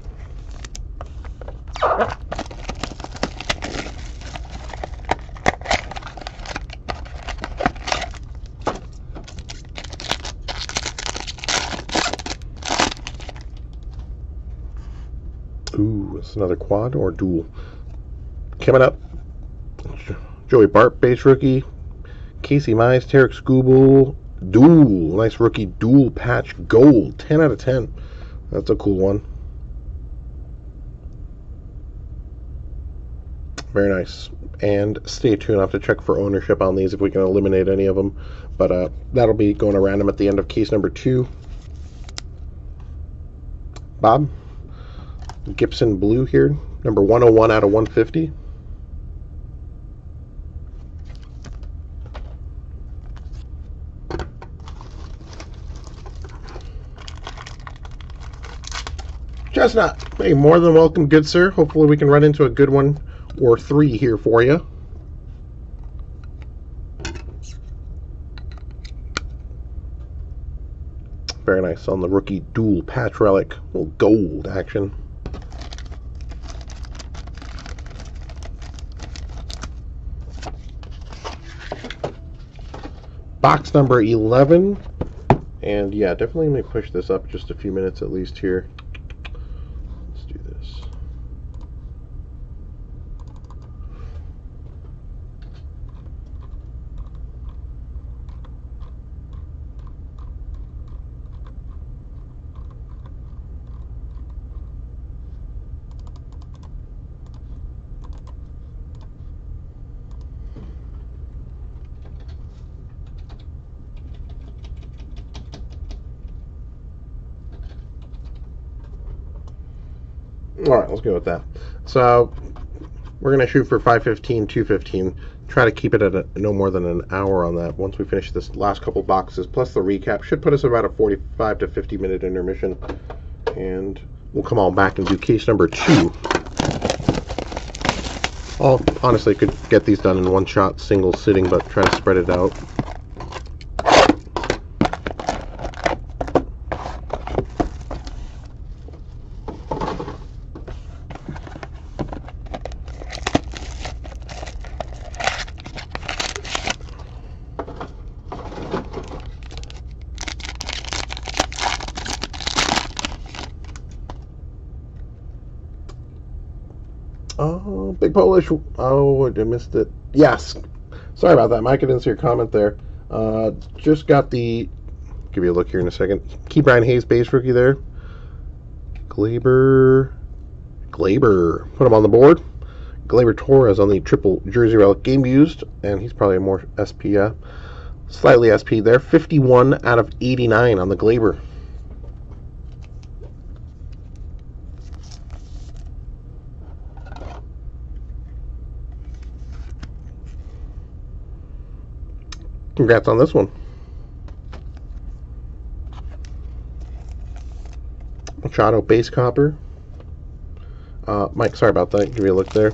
Another quad or dual. Coming up, Joey Bart, base rookie. Casey Mize, Tarik Skubal, dual. Nice rookie dual patch gold. 10 out of 10. That's a cool one. Very nice. And stay tuned. I have to check for ownership on these if we can eliminate any of them. But uh, that'll be going to random at the end of case number two. Bob? Gibson Blue here, number 101 out of 150. Chestnut, hey, more than welcome, good sir. Hopefully we can run into a good one or three here for you. Very nice on the rookie dual patch relic, little gold action. Box number 11 and yeah definitely let me push this up just a few minutes at least here let's do this All right, let's go with that. So we're going to shoot for 515, 215. Try to keep it at a, no more than an hour on that once we finish this last couple boxes. Plus the recap should put us about a 45 to 50 minute intermission. And we'll come on back and do case number two. I'll honestly could get these done in one shot, single sitting, but try to spread it out. Oh, Big Polish. Oh, I missed it. Yes. Sorry about that, Mike. I didn't see your comment there. Uh, just got the. Give you a look here in a second. Ke'Bryan Hayes base rookie there. Gleyber. Gleyber. Put him on the board. Gleyber Torres on the triple jersey relic game used, and he's probably a more SP, yeah. Slightly SP there. 51 out of 89 on the Gleyber. Congrats on this one. Machado base copper. Uh, Mike, sorry about that. Give me a look there.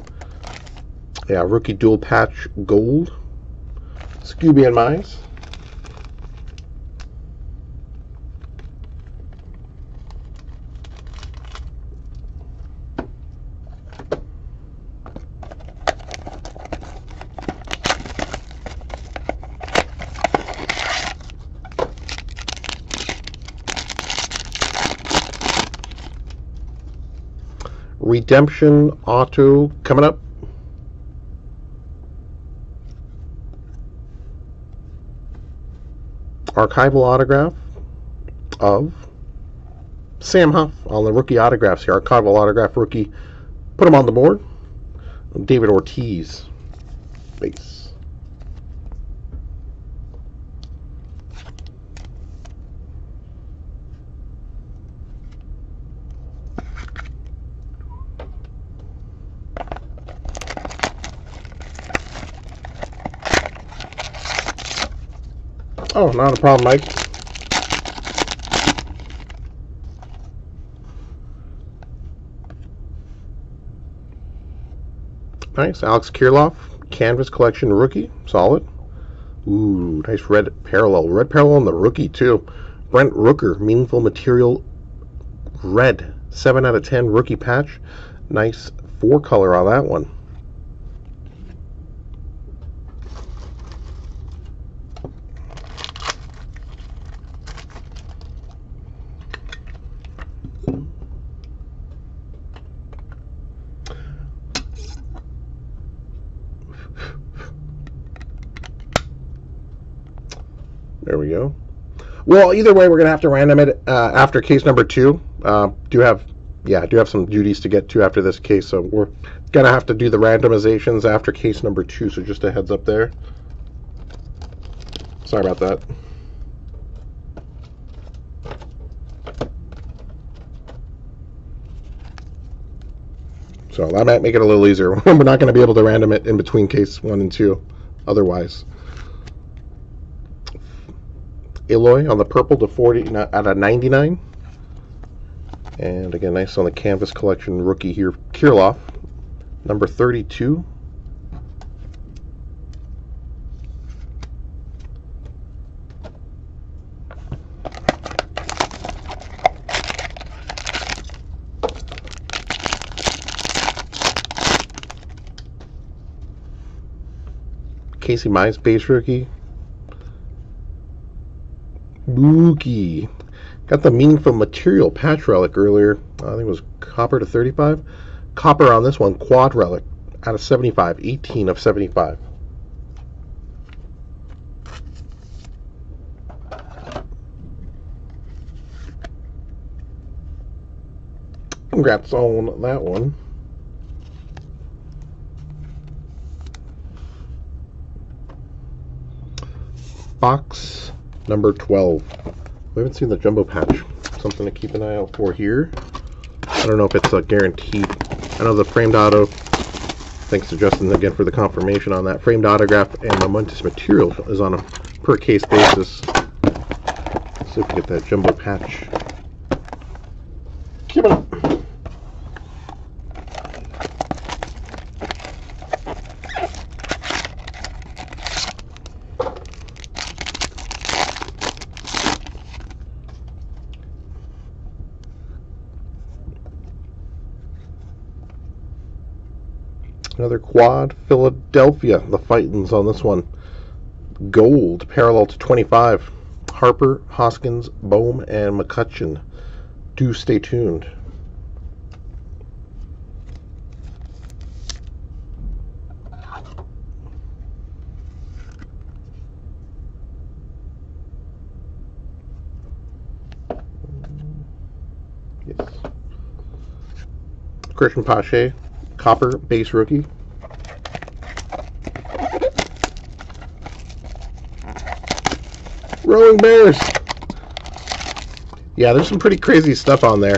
Yeah, rookie dual patch gold. Scooby and Mize. Redemption Auto coming up. Archival autograph of Sam Huff on the rookie autographs here. Archival autograph rookie. Put him on the board. David Ortiz base. Oh, not a problem, Mike. Nice. Alex Kirilloff, Canvas Collection rookie. Solid. Ooh, nice red parallel. Red parallel on the rookie, too. Brent Rooker, Meaningful Material Red. 7 out of 10 rookie patch. Nice four color on that one. There we go. Well, either way, we're gonna have to random it uh, after case number two. Uh, do have, yeah, do have some duties to get to after this case, so we're gonna have to do the randomizations after case number two. So just a heads up there. Sorry about that. So that might make it a little easier. we're not going to be able to random it in between case one and two, otherwise. Eloy on the purple to 40 out of 99. And again, nice on the Canvas Collection rookie here, Kirilloff, number 32. Casey Mize base rookie, Mookie. Got the meaningful material patch relic earlier. I think it was copper to 35. Copper on this one, quad relic out of 75. 18 of 75. Congrats on that one. Box number 12. We haven't seen the jumbo patch. Something to keep an eye out for here. I don't know if it's a guaranteed. I know the framed auto, thanks to Justin again for the confirmation on that, framed autograph and momentous material is on a per case basis. Let's see if we get that jumbo patch. another quad. Philadelphia, the Fightins on this one. Gold, parallel to 25. Harper, Hoskins, Bohm, and McCutchen. Do stay tuned. Yes. Cristian Pache, copper base rookie. Rolling Bears. Yeah, there's some pretty crazy stuff on there.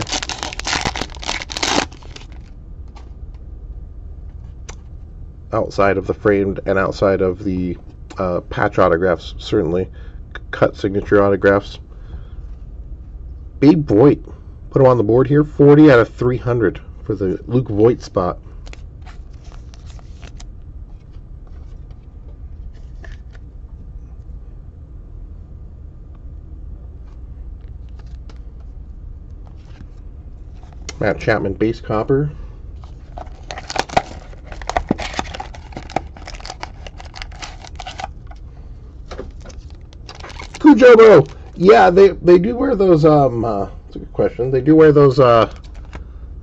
Outside of the framed and outside of the uh, patch autographs, certainly. Cut signature autographs. Babe Voit. Put him on the board here. 40 out of 300 for the Luke Voit spot. Matt Chapman base copper. Cujobo. Yeah, they they do wear those. Um, uh, that's a good question. They do wear those. Uh,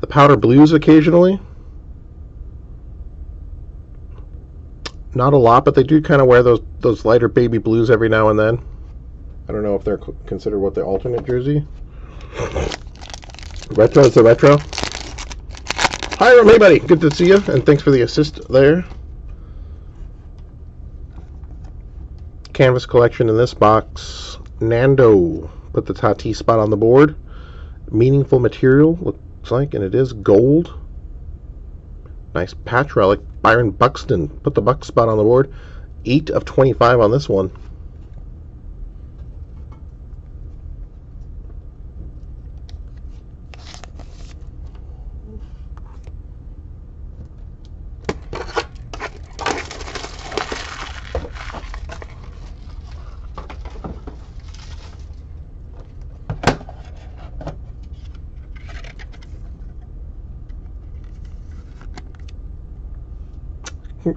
the powder blues occasionally. Not a lot, but they do kind of wear those those lighter baby blues every now and then. I don't know if they're considered what the alternate jersey. Retro is the retro. Hiram, hey buddy, good to see you, and thanks for the assist there. Canvas collection in this box. Nando put the Tati spot on the board. Meaningful material looks like, and it is gold. Nice patch relic. Byron Buxton put the Buck spot on the board. 8 of 25 on this one.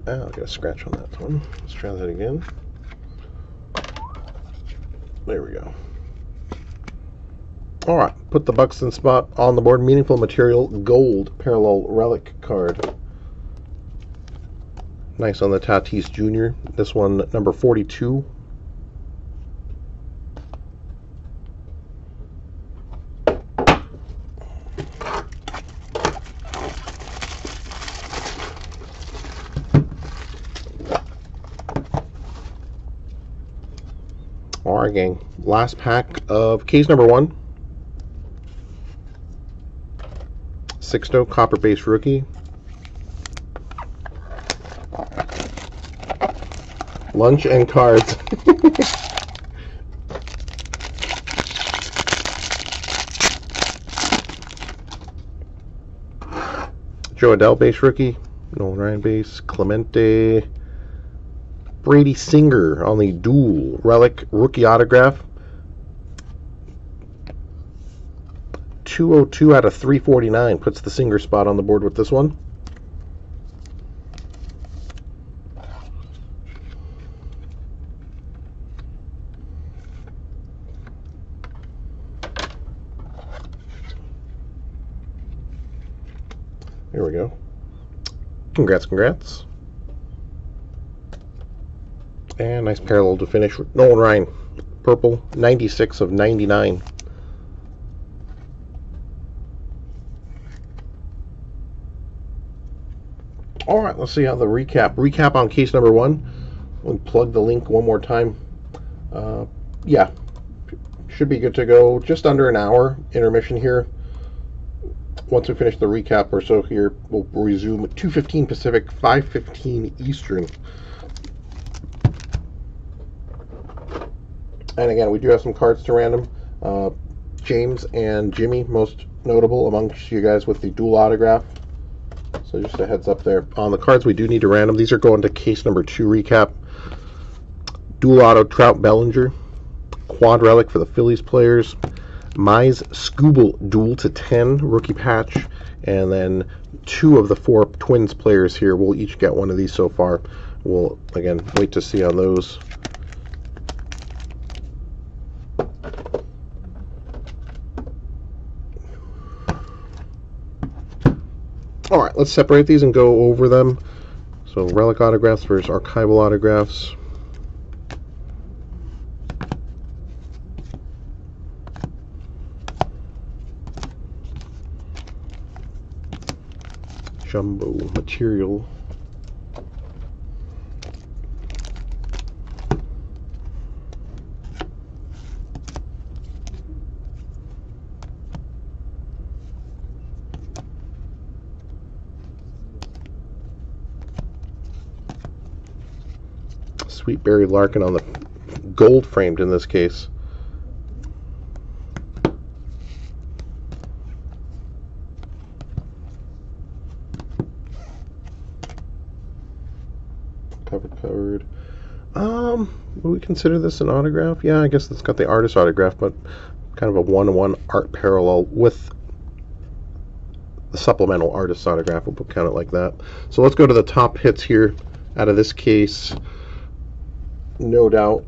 Oh, I got a scratch on that one. Let's try that again. There we go. All right, put the Buxton spot on the board. Meaningful material, gold parallel relic card. Nice on the Tatis Jr. This one, number 42. Gang. Last pack of case number one. Sixto copper base rookie. Lunch and cards. Jo Adell base rookie. Nolan Ryan base. Clemente. Brady Singer on the dual relic rookie autograph. 202 out of 349 puts the Singer spot on the board with this one. There we go. Congrats, congrats. And nice parallel to finish. With Nolan Ryan, purple, 96 of 99. All right, let's see how the recap. Recap on case number one. We'll plug the link one more time. Uh, yeah, should be good to go. Just under an hour intermission here. Once we finish the recap or so here, we'll resume at 2.15 Pacific, 5.15 Eastern. And again, we do have some cards to random. Uh, James and Jimmy, most notable amongst you guys with the dual autograph. So just a heads up there. On the cards we do need to random. These are going to case number two recap. Dual auto Trout Bellinger. Quad relic for the Phillies players. Mize Skubal dual to 10 rookie patch. And then two of the four Twins players here will each get one of these so far. We'll, again, wait to see on those. All right, let's separate these and go over them. So relic autographs versus archival autographs. jumbo material. Sweet Barry Larkin on the gold framed in this case. Covered, covered. Um, would we consider this an autograph? Yeah, I guess it's got the artist autograph, but kind of a one-to-one art parallel with the supplemental artist autograph. We'll count it like that. So let's go to the top hits here out of this case. No doubt.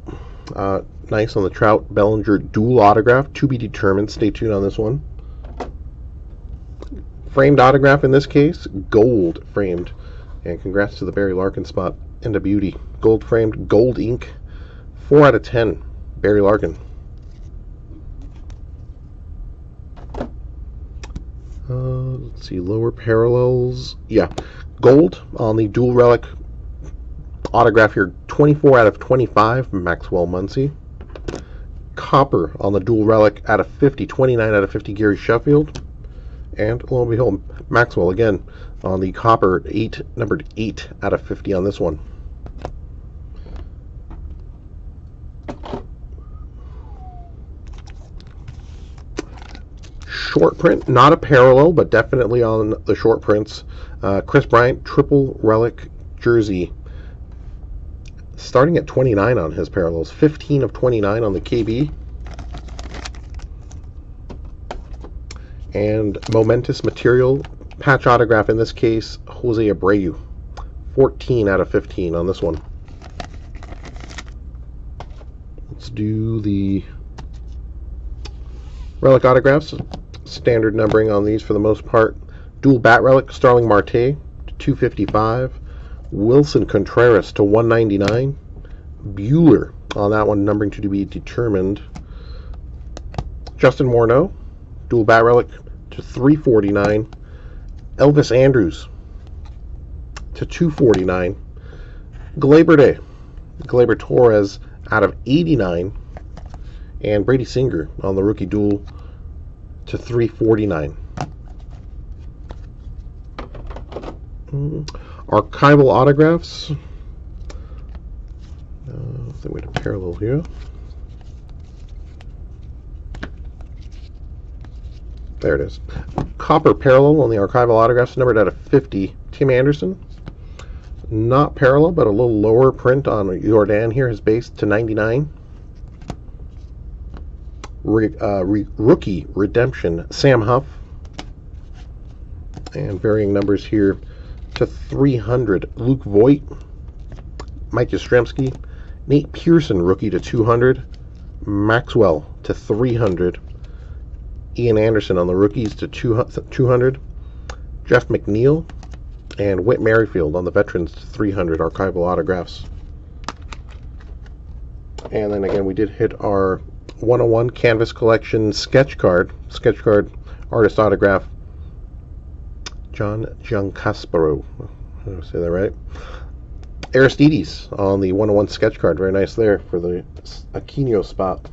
Uh, nice on the Trout Bellinger dual autograph. To be determined. Stay tuned on this one. Framed autograph in this case. Gold framed. And congrats to the Barry Larkin spot. And a beauty. Gold framed. Gold ink. 4 out of 10. Barry Larkin. Uh, let's see. Lower parallels. Yeah. Gold on the dual relic autograph here 24 out of 25 Maxwell Muncy. Copper on the dual relic out of 50, 29 out of 50 Gary Sheffield. And lo and behold, Maxwell again on the copper 8, numbered 8 out of 50 on this one. Short print, not a parallel, but definitely on the short prints. Uh, Kris Bryant, triple relic jersey starting at 29 on his parallels, 15 of 29 on the KB. And momentous material, patch autograph in this case, Jose Abreu, 14 out of 15 on this one. Let's do the relic autographs. Standard numbering on these for the most part. Dual bat relic, Starling Marte, 255. Willson Contreras to 199. Buehler on that one, numbering to be determined. Justin Morneau, dual bat relic to 349. Elvis Andrus to 249. Gleyber Day, Gleyber Torres out of 89. And Brady Singer on the rookie duel to 349. Mm archival autographs. Uh, the way to parallel here. There it is. Copper parallel on the archival autographs, numbered out of 50. Tim Anderson. Not parallel, but a little lower print on Jordan here, his base to 99. Re, uh, re, rookie redemption, Sam Huff. And varying numbers here to 300. Luke Voit, Mike Yastrzemski, Nate Pearson, rookie to 200. Maxwell to 300. Ian Anderson on the rookies to 200. Jeff McNeil and Whit Merrifield on the veterans to 300 archival autographs. And then again, we did hit our 101 Canvas Collection sketch card, sketch card artist autograph John Giancaspero. Did I say that right? Aristides on the 101 sketch card. Very nice there for the Aquino spot.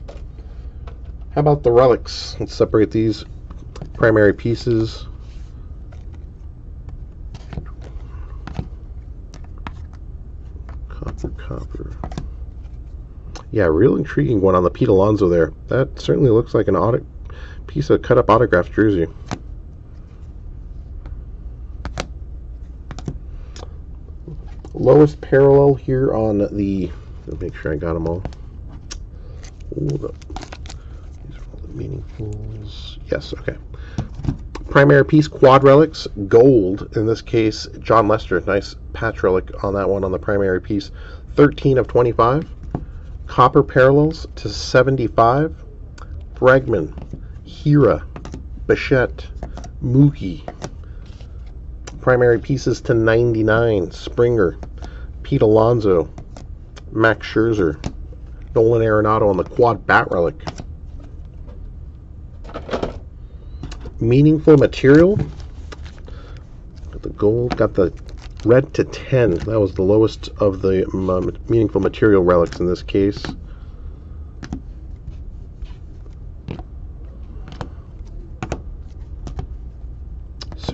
How about the relics? Let's separate these primary pieces. Copper, copper. Yeah, real intriguing one on the Pete Alonso there. That certainly looks like an auto piece of cut up autograph jersey. Lowest parallel here on the, make sure I got them all. Hold up. These are all the meaningfuls. Yes, okay. Primary piece, quad relics, gold. In this case, Jon Lester, nice patch relic on that one on the primary piece. 13 of 25. Copper parallels to 75. Bregman, Hiura, Bichette, Mookie, primary pieces to 99. Springer, Pete Alonso, Max Scherzer, Nolan Arenado on the quad bat relic. Meaningful material. Got the gold. Got the red to 10. That was the lowest of the um, meaningful material relics in this case.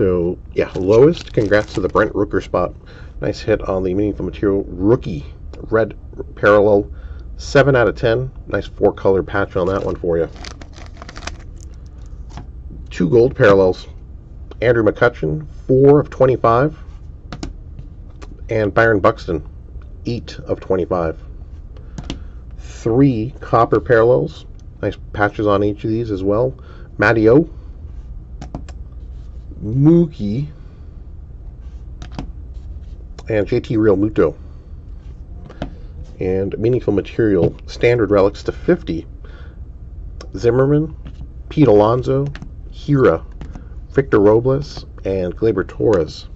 So, yeah, lowest. Congrats to the Brent Rooker spot. Nice hit on the meaningful material rookie red parallel. 7 out of 10. Nice four color patch on that one for you. Two gold parallels. Andrew McCutchen, 4 of 25. And Byron Buxton, 8 of 25. Three copper parallels. Nice patches on each of these as well. Matteo, Mookie, and JT Realmuto. And meaningful material, standard relics to 50. Zimmerman, Pete Alonso, Hiura, Victor Robles, and Gleyber Torres.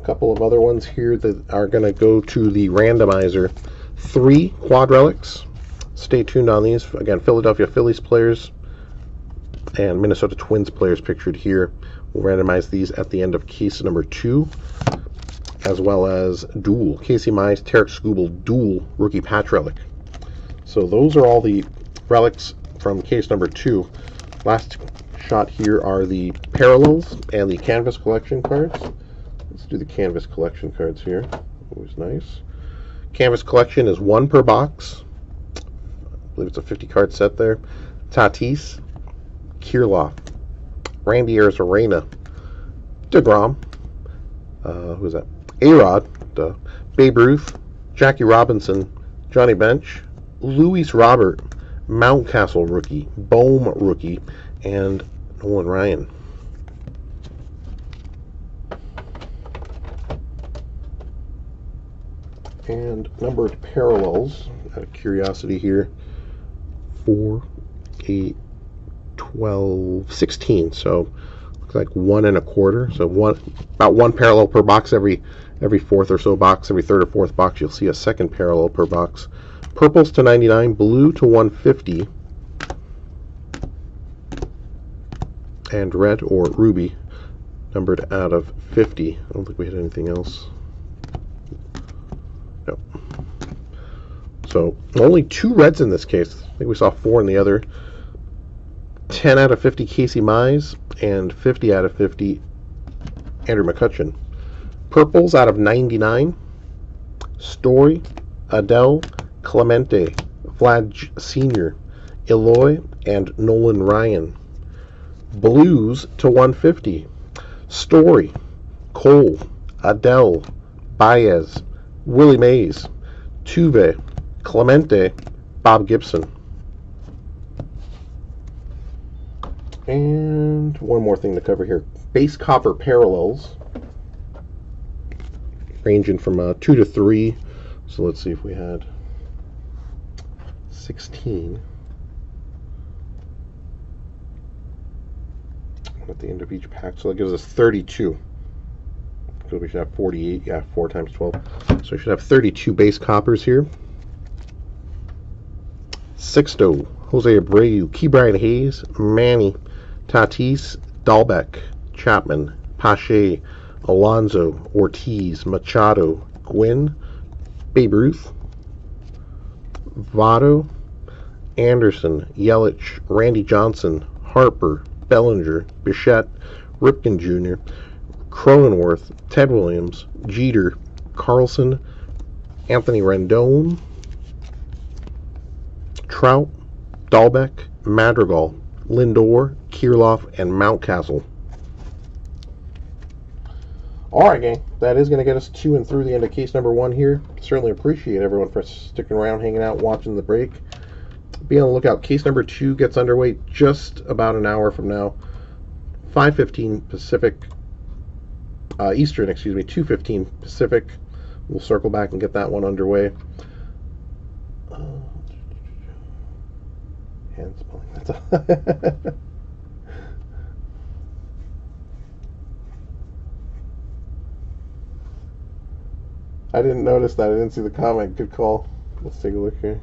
A couple of other ones here that are going to go to the randomizer. Three quad relics. Stay tuned on these. Again, Philadelphia Phillies players and Minnesota Twins players pictured here. We'll randomize these at the end of case number two, as well as dual. Casey Mize, Tarik Skubal, dual rookie patch relic. So those are all the relics from case number two. Last shot here are the parallels and the canvas collection cards. Let's do the canvas collection cards here. Always nice. Canvas collection is one per box. I believe it's a 50 card set there. Tatis, Kirilloff, Randy Arozarena, DeGrom, uh, who's that? A-Rod, uh, Babe Ruth, Jackie Robinson, Johnny Bench, Luis Robert, Mountcastle rookie, Bohm rookie, and Nolan Ryan. And numbered parallels, out of curiosity here, 4, 8, 12, 16. So looks like one and a quarter. So one about one parallel per box every every fourth or so box, every third or fourth box, you'll see a second parallel per box. Purples to 99, blue to 150, and red or ruby numbered out of 50. I don't think we had anything else. No. So only two reds in this case. I think we saw four in the other. 10 out of 50 Casey Mize and 50 out of 50 Andrew McCutchen. Purples out of 99. Story, Adell, Clemente, Vlad Sr., Eloy, and Nolan Ryan. Blues to 150. Story, Cole, Adell, Baez, Willie Mays, Tuve, Clemente, Bob Gibson. And one more thing to cover here. Base copper parallels ranging from uh, 2 to 3. So let's see if we had 16 at the end of each pack. So that gives us 32. So we should have 48. Yeah, 4 times 12. So we should have 32 base coppers here. Sixto, Jose Abreu, Ke'Bryan Hayes, Manny, Tatis, Dalbec, Chapman, Pache, Alonso, Ortiz, Machado, Gwynn, Babe Ruth, Votto, Anderson, Yelich, Randy Johnson, Harper, Bellinger, Bichette, Ripken Jr., Cronenworth, Ted Williams, Jeter, Carlson, Anthony Rendon, Trout, Dalbec, Madrigal, Lindor, Kirilloff, and Mountcastle. All right, gang. That is going to get us to and through the end of case number one here. Certainly appreciate everyone for sticking around, hanging out, watching the break. Be on the lookout. Case number two gets underway just about an hour from now. 5:15 Pacific, uh, Eastern, excuse me, 2:15 Pacific. We'll circle back and get that one underway. Hand spelling. That's all. I didn't notice that. I didn't see the comment. Good call. Let's take a look here.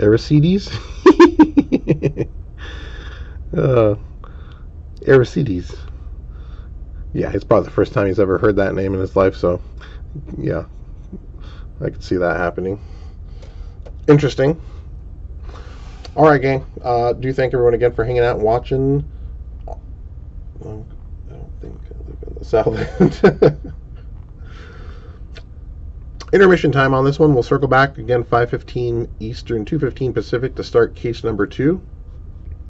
Aristides? Uh, Aristides. Yeah, it's probably the first time he's ever heard that name in his life, so yeah, I could see that happening. Interesting. All right, gang. Uh, do thank everyone again for hanging out and watching. I don't think I live in the South. Intermission time on this one. We'll circle back again 5:15 Eastern, 2:15 Pacific to start case number two.